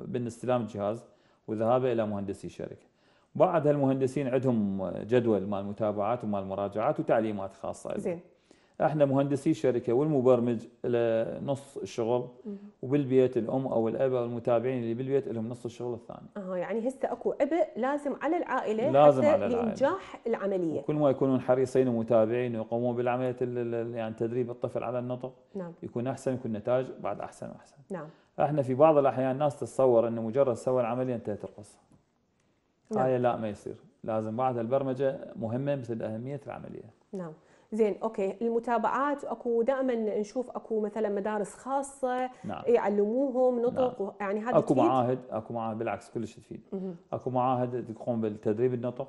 باستلام الجهاز وذهابه إلى مهندسي الشركة. بعد هالمهندسين عندهم جدول مال متابعات ومال مراجعات وتعليمات لهم. زين إحنا مهندسي الشركة والمبرمج نص الشغل وبالبيت الأم أو الأب أو المتابعين اللي بالبيت لهم نص الشغل الثاني. آه يعني هسه أكو عبء لازم على العائلة لازم حتى على العائلة. لإنجاح العملية. كل ما يكونون حريصين ومتابعين ويقومون بالعملية ال- ال- يعني تدريب الطفل على النطق نعم. يكون أحسن يكون النتائج بعد أحسن وأحسن. نعم. إحنا في بعض الأحيان الناس تتصور إنه مجرد سوى العملية انتهت القصة. نعم. هاي لا ما يصير. لازم بعد البرمجة مهمة مثل اهميه العملية. نعم. زين أوكي. المتابعات أكو دائما نشوف أكو مثلا مدارس خاصة نعم. يعلموهم نطق و- يعني هذا أكو تفيد؟ معاهد أكو معاهد بالعكس كلش تفيد. أكو معاهد تقوم بالتدريب النطق.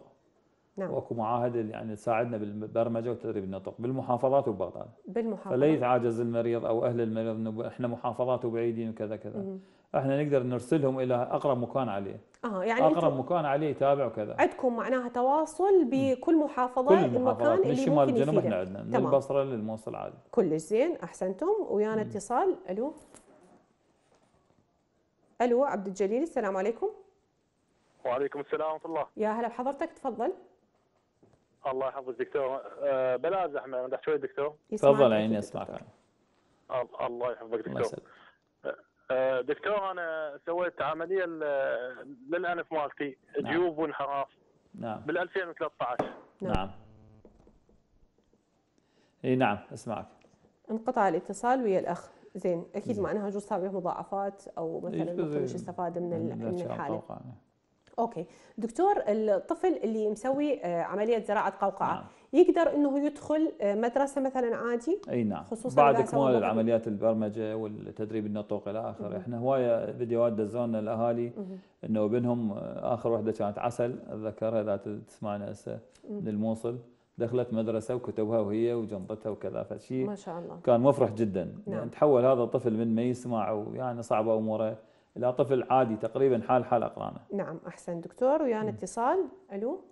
نعم. وأكو معاهد يعني تساعدنا بالبرمجة وتدريب النطق بالمحافظات وبغداد. بالمحافظه فلا يتعاجز المريض أو أهل المريض إنه إحنا محافظات وبعيدين وكذا كذا. مهم. إحنا نقدر نرسلهم إلى أقرب مكان عليه. آه يعني أقرب مكان عليه يتابع وكذا عندكم معناها تواصل بكل محافظة كل المكان المحافظات من الشمال للجنوب إحنا عندنا من. البصرة للموصل عادي كلش زين أحسنتم. ويانا اتصال. ألو. ألو عبد الجليل السلام عليكم. وعليكم السلام ورحمة الله. يا هلا بحضرتك تفضل. الله يحفظك دكتور. أه بلا زحمه نروح شوي دكتور. تفضل عيني. أسمعك. ال- الله يحفظك الله دكتور يسلمك. دكتور أنا سويت عملية للأنف مالتي نعم. جيوب وانحراف نعم بال 2013 نعم. نعم إي نعم أسمعك انقطع الاتصال ويا الأخ زين أكيد زين. معناها يجوز صار به مضاعفات أو مثلا المفروض استفاد من الحالة. أوكي. دكتور الطفل اللي مسوي آه، عملية زراعة قوقعة نعم. يقدر إنه يدخل آه، مدرسة مثلا عادي؟ أي نعم. خصوصاً بعد اكمال العمليات البرمجة والتدريب النطق إلى اخره إحنا هواية فيديوهات دزونا الاهالي. إنه ابنهم آه، آخر وحدة كانت عسل اتذكرها إذا تسمعنا هسه من الموصل دخلت مدرسة وكتبها وهي وجنطتها وكذا فشيء ما شاء الله. كان مفرح جدا. نعم. يعني تحول هذا الطفل من ما يسمع ويعني صعبة أموره. إلى طفل عادي تقريبا حال حال أقرانه. نعم أحسن. دكتور ويانا اتصال. ألو؟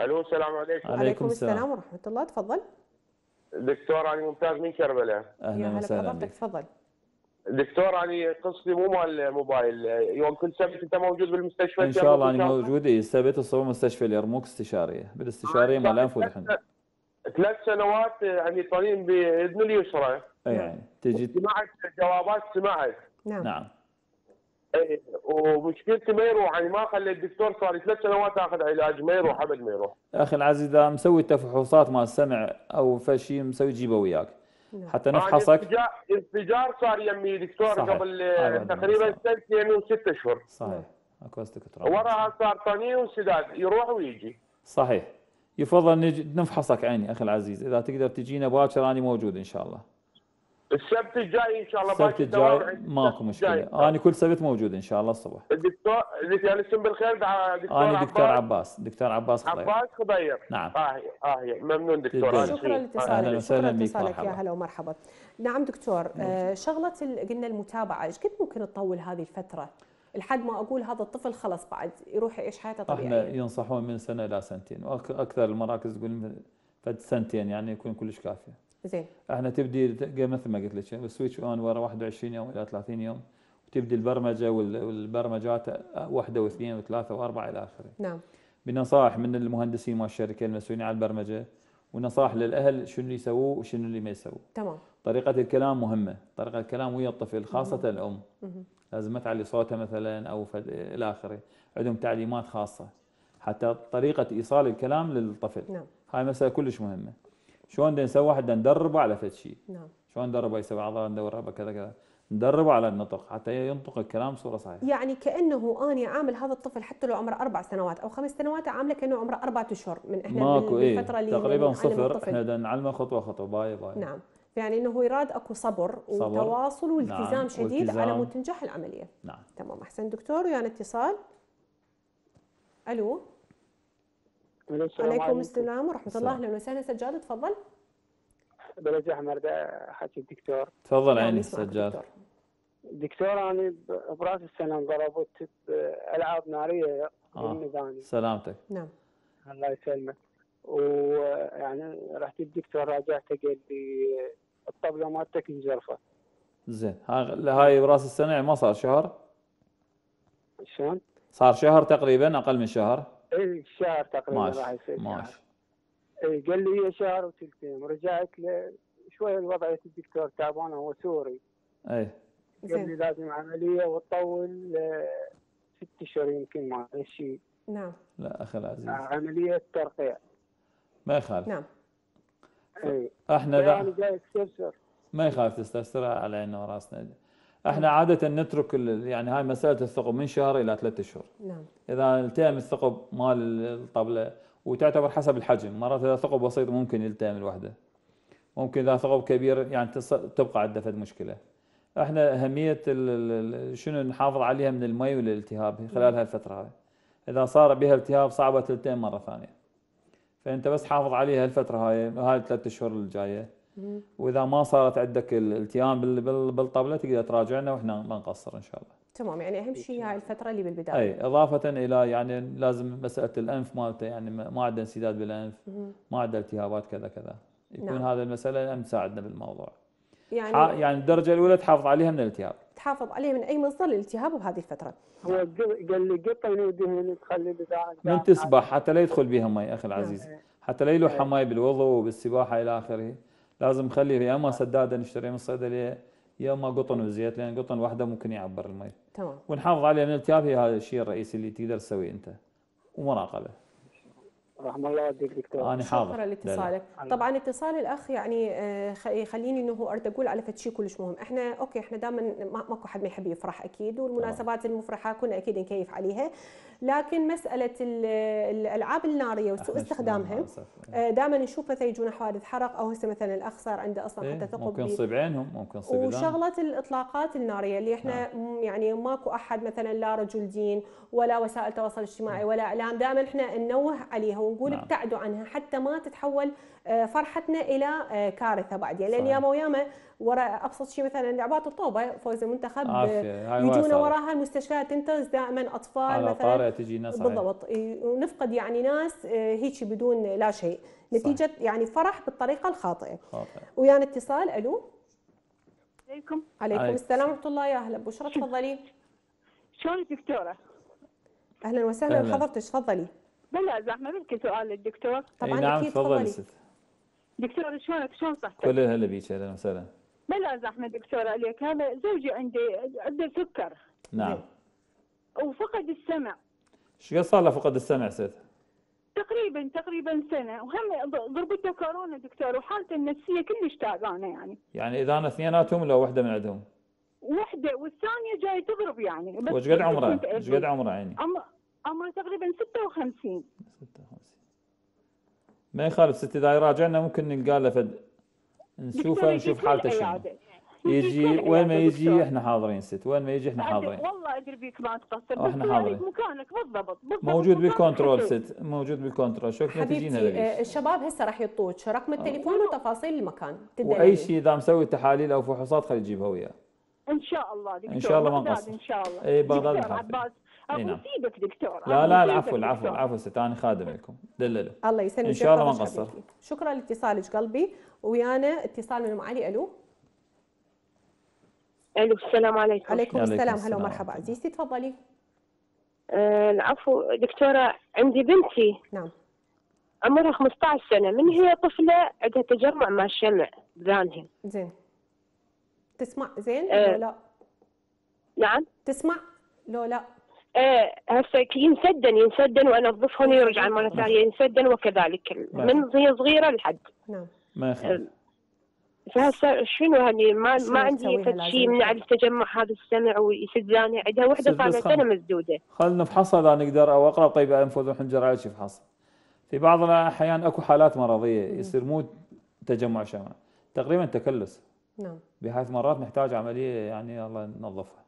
ألو السلام عليكم. عليكم السلام. السلام ورحمة الله. تفضل. دكتور أنا ممتاز من كربلاء يا أهلا هلا وسهلا بحضرتك. بك. تفضل. دكتور أنا قصتي مو مال موبايل يوم كل سبت أنت موجود بالمستشفى؟ إن شاء الله أنا موجود. إيه، السبت الصبح مستشفى اليرموك استشارية. بالاستشارية مال الانف والحنجر ثلاث سنوات عندي طنين بإذن اليسرى. أي. يعني تجي سمعت جوابات سمعت. نعم. نعم. إيه، ومشكلتي ما يروح يعني ما خلي الدكتور صار لي ثلاث سنوات آخذ علاج ما يروح أبد ما يروح. أخي العزيز إذا مسوي تفحوصات مال السمع أو فشي مسوي جيبه وياك. نعم. حتى أنا نفحصك. انفجار انفجار صار يمي دكتور صحيح. قبل آه، تقريبا. سنتين وست أشهر. صحيح. أكو استك وراها صار طنين وسداد يروح ويجي. صحيح. يفضل نجي نفحصك عيني أخي العزيز. إذا تقدر تجينا باكر أنا موجود إن شاء الله. السبت الجاي إن شاء الله السبت الجاي ماكو. مشكلة. أنا كل سبت موجود إن شاء الله الصبح. الدكتور يعني اسم بالخير دكتور أنا دكتور عباس. دكتور عباس خضير. عباس خضير. نعم. آه آه ممنون دكتور. شكرا لاتصالك وسهلاً شكرا لاتصالك. يا. هلا ومرحبا. نعم دكتور آه شغلة ال- قلنا المتابعة إيش قد ممكن تطول هذه الفترة؟ لحد ما أقول هذا الطفل خلص بعد يروح يعيش حياته إحنا طبيعية. ينصحون من سنة إلى سنتين. وأكثر المراكز تقول فد سنتين يعني يكون كلش كافيه زين. إحنا تبدي مثل ما قلت لك ال switch on ورا 21 يوم إلى 30 يوم. وتبدي البرمجة وال- والبرمجات واحدة واثنين وثلاثة وأربعة إلى آخره. نعم. بنصائح من المهندسين مال الشركة المسؤولين على البرمجة. ونصائح للأهل شنو اللي يسووه وشنو اللي ما يسووه. تمام. طريقة الكلام مهمة. طريقة الكلام ويا الطفل خاصة الأم. مهم. لازم ما تعلي صوتها مثلا أو فد- إلى آخره. عندهم تعليمات خاصة. حتى طريقة إيصال الكلام للطفل. نعم. هاي مسألة كلش مهمة. شلون نسوي واحد ندربه على فد شيء نعم. شلون ندربه يسوي عضله ندربه كذا كذا. ندربه على النطق. حتى ينطق الكلام بصورة صحيحة. يعني كأنه اني عامل هذا الطفل حتى لو عمره أربع سنوات أو خمس سنوات عامله كأنه عمره أربع أشهر من إحنا ماكو بال- إيه. بالفترة اللي تقريبا صفر. إحنا بدنا نعلمه خطوة خطوة. bye bye. نعم. يعني إنه يراد أكو صبر, صبر. وتواصل والتزام نعم. شديد على والتزام. مود تنجح العملية. نعم. تمام. أحسن دكتور ويانا اتصال. ألو. السلام عليكم السلام ورحمة الله. أهلا وسهلا. سجاد تفضل. بلد احمر حكي الدكتور. تفضل نعم، عيني سجاد. دكتور. دكتور أنا برأس السنة انضربت بألعاب نارية آه. بالميداني نعم. الله يسلمك. ويعني رحت الدكتور راجعته قال لي الطبلة مالتك انجرحت زين. ها- هاي براس السنة يعني ما صار شهر؟ شلون؟ صار شهر تقريبا أقل من شهر؟ إي الشهر تقريبا راح ماشي يصير شهر. ماشي. إي، قال لي هي شهر وثلثين رجعت له شوية وضعيه الدكتور تعبان هو سوري. إي. قال لي لازم عملية وتطول ست اشهر يمكن ما شيء. نعم. لا أخي العزيز. عملية ترقيع ما يخالف. نعم. اي إحنا يعني لا جاي أستفسر. ما يخالف تستفسر على عيننا وراسنا إحنا عادة نترك ال- يعني هاي مسألة الثقب من شهر إلى ثلاثة اشهر نعم. إذا التئم الثقب مال الطبلة وتعتبر حسب الحجم. مرات إذا ثقب بسيط ممكن يلتئم الوحدة. ممكن إذا ثقب كبير يعني تص- تبقى عنده فد مشكلة. إحنا أهمية شنو نحافظ عليها من المي والالتهاب خلال هالفترة هاي. إذا صار بها التهاب صعبة تلتئم مرة ثانية. فأنت بس حافظ عليها الفترة هاي هاي الثلاث اشهر الجاية. وإذا ما صارت عندك بال- بالطبلة تقدر تراجعنا وإحنا ما نقصر إن شاء الله تمام يعني أهم شيء هاي الفترة اللي بالبداية أي إضافة إلى يعني لازم مسألة الأنف مالته يعني ما عنده انسداد بالأنف. ما عنده التهابات كذا كذا يكون نعم. هذا المسألة هم تساعدنا بالموضوع يعني يعني الدرجة الأولى تحافظ عليها من الالتهاب تحافظ عليه من أي مصدر للالتهاب بهذه الفترة. هو قال لي قطن ودهن تخلي بتاع من تسبح حتى لا يدخل بها مي أخي العزيز. نعم. حتى لا يلوح مي بالوضوء وبالسباحة إلى آخره. لازم نخليه يا أما سدادة نشتريها من الصيدلية يا أما قطن وزيت لأن قطن واحدة ممكن يعبر المي تمام. ونحافظ عليه من الالتهاب. هي هذا الشيء الرئيسي اللي تقدر تسويه أنت. ومراقبة. رحم الله والديك دكتور. أنا حاضر. شكرا لاتصالك. طبعا اتصال الأخ يعني آه، خ- يخليني إنه أرد أقول على فد شيء كلش مهم. إحنا أوكي إحنا دائما ماكو حد ما يحب يفرح أكيد والمناسبات المفرحة كنا أكيد نكيف عليها. لكن مسألة ال- الألعاب النارية وسوء استخدامها دائما نشوف مثلا يجونا حوادث حرق أو هسه مثلا الاخ صار عنده أصلا حتى ثقب إيه، ممكن تصيب عينهم ممكن تصيب وشغلة الإطلاقات النارية اللي إحنا م- يعني ماكو أحد مثلا لا رجل دين ولا وسائل تواصل اجتماعي ولا إعلام. دائما إحنا ننوه عليها ونقول نعم. ابتعدوا عنها حتى ما تتحول آه، فرحتنا إلى آه، كارثة بعد. يعني لأن. ياما وياما وراء ابسط شيء مثلا لعبات الطوبه فوز المنتخب يجونا واسعة. وراها المستشفيات تنتز دائما أطفال على مثلا. تجينا صحيح بالضبط. ونفقد يعني ناس آه، هيك بدون لا شيء. نتيجة يعني فرح بالطريقة الخاطئة. خاطئ ويانا اتصال ألو؟ عليكم. عليكم عليكم السلام ورحمة الله. يا أهلا. بشرى تفضلي. شلون الدكتورة؟ أهلا وسهلا. أهلاً. بحضرتك تفضلي. بلا زحمة بدك سؤال للدكتور. طبعا نعم أكيد تفضلي تفضلي. ست. دكتور شلونك؟ شلون صحتك؟ كل الهلا بيك أهلا وسهلا. بلا زحمة دكتورة عليك هذا زوجي عندي عنده سكر نعم. وفقد السمع. إيش قد صار له فقد السمع ست؟ تقريبا تقريبا سنة. وهم ضربته كورونا دكتور وحالته النفسية كلش تعبانة يعني. يعني إذا أنا اثنيناتهم لو واحدة من عندهم؟ وحده والثانية جاي تضرب يعني. بس وش قد عمره؟ إيش. قد عمره؟ عمر عمره تقريبا 56 56 ما يخالف ست اذا يراجعنا ممكن نلقى له فد نشوفه نشوف حالته شنو. يجي وين ما يجي. إحنا حاضرين ست. وين ما يجي إحنا حاضرين. والله أدري بيك ما تقصر إحنا بس حاضرين. يعني مكانك. بالضبط بالضبط موجود بال control. ست. موجود بال control. شوف ما تجينا حبيبتي آه، الشباب هسه راح يعطوك رقم التليفون وتفاصيل المكان. وأي يعني. شيء إذا مسوي تحاليل أو فحوصات خلي تجيبها وياه. إن شاء الله دكتور. إن شاء الله ما بغداد نقصر. إن شاء الله. إي، بغداد دكتور نحافظ. عباس نعم. سيدك دكتور. لا لا العفو العفو. العفو ست. أنا خادم لكم. دللوا الله يسلمك. إن شاء الله ما نقصر. شكرا لاتصالك قلبي. ويانا اتصال من أم علي ألو؟ ألو السلام عليكم. عليكم السلام السلام. هلا ومرحبا. عزيزتي تفضلي. آه العفو دكتورة عندي بنتي. نعم. عمرها 15 سنة. من هي طفلة؟ عندها تجمع مع الشمع بذانها زين. تسمع؟ زين؟ آه. لو لا. نعم. تسمع؟ لو لا. آه هسه ينسدن ينسدن وانظفهم ويرجع مرة ثانية ينسدن وكذلك. نعم. من هي صغيرة لحد. نعم. ما يخالف. فهسه شنو يعني؟ ما ما عندي شيء يمنع التجمع هذا السمع ويسد ذانها عندها وحدة ست صار بس لها خل- سنة مسدودة. خلنا نفحصها اذا نقدر أو اقرب طيب انف واذن حنجر على شي فحص في بعض الاحيان أكو حالات مرضية يصير مو تجمع شمع تقريبا تكلس. نعم. بحيث مرات نحتاج عملية يعني الله ننظفها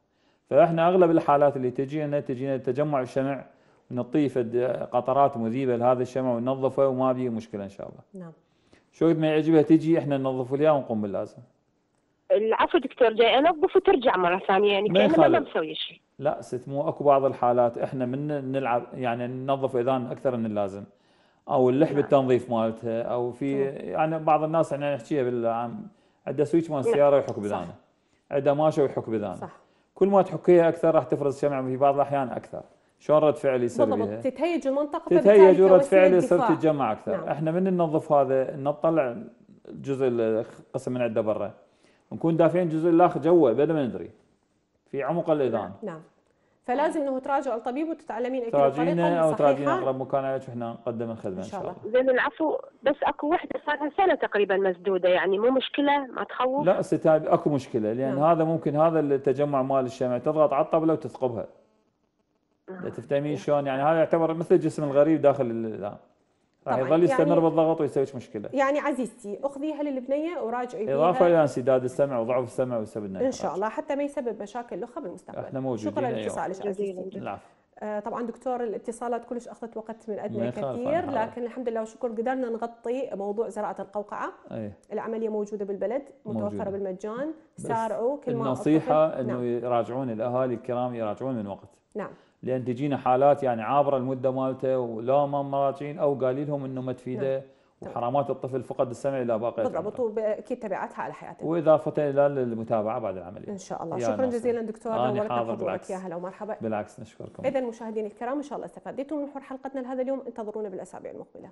فإحنا أغلب الحالات اللي تجينا تجينا تجمع الشمع نطيف قطرات مذيبة لهذا الشمع وننظفه وما بيه مشكلة إن شاء الله. نعم. شو ما يعجبها؟ تجي إحنا ننظف لها ونقوم باللازم. العفو دكتور جاي انظف وترجع مرة ثانية يعني كأنه ما. مسوي شيء. لا ست مو أكو بعض الحالات. إحنا من نلعب يعني ننظف اذان أكثر من اللازم. أو اللح بالتنظيف مالتها أو في يعني بعض الناس إحنا نحكيها بالعام عنده سويتش مال السيارة ويحك بذانه عنده ماشي ويحك بذانه صح. كل ما تحكيها أكثر راح تفرز شمع في بعض الأحيان أكثر. شلون رد فعل يصير بالضبط تتهيج المنطقة فبالتالي تتهيج ورد كوسيلة فعل يصير. تتجمع أكثر. نعم. إحنا من ننظف هذا نطلع الجزء القسم من عنده برا. نكون دافعين الجزء الآخر جوا بدل ما ندري. في عمق الاذان نعم فلازم إنه تراجعوا الطبيب وتتعلمين أكيد الطريقة تراجعينا أو تراجعين أقرب مكان عليك وإحنا نقدم الخدمة إن إن شاء الله. زين العفو بس أكو وحدة صار لها سنة تقريبا مسدودة يعني مو مشكلة ما تخوف؟ لا ستاب أكو مشكلة لأن نعم. هذا ممكن هذا التجمع مال الشمع تضغط على الطبلة وتثقبها. آه. تفتهمين شلون؟ يعني هذا يعتبر مثل الجسم الغريب داخل الاذان راح يظل يستمر يعني- بالضغط ويسوي لك مشكلة. يعني عزيزتي اخذيها للبنيه وراجعي بيها إضافة إلى انسداد السمع وضعف السمع ويسبب لنا إن شاء الله حتى ما يسبب مشاكل أخرى بالمستقبل إحنا موجودين شكرا أيوة. لاتصالك عزيزتي. آه، طبعا دكتور الاتصالات كلش أخذت وقت من يخالف كثير. لكن الحمد لله وشكر قدرنا نغطي موضوع زراعة القوقعة. اي العملية موجودة بالبلد متوفرة موجودة. بالمجان. سارعوا كل ما النصيحة إنه نعم. يراجعون الأهالي الكرام يراجعون من وقت. نعم. لأن تجينا حالات يعني عابرة المدة مالته ولا ما مراجعين أو قايلين لهم إنه ما تفيده. وحرامات الطفل فقد السمع إلى باقي بالضبط. واكيد تبعاتها على حياته واضافه إلى المتابعة بعد العملية. إن شاء الله. شكرا. جزيلا دكتور. نورتنا حاضر بالعكس. يا هلا ومرحبا. بالعكس نشكركم. اذا مشاهدينا الكرام إن شاء الله استفادتم من حلقتنا لهذا اليوم. انتظرونا بالأسابيع المقبلة.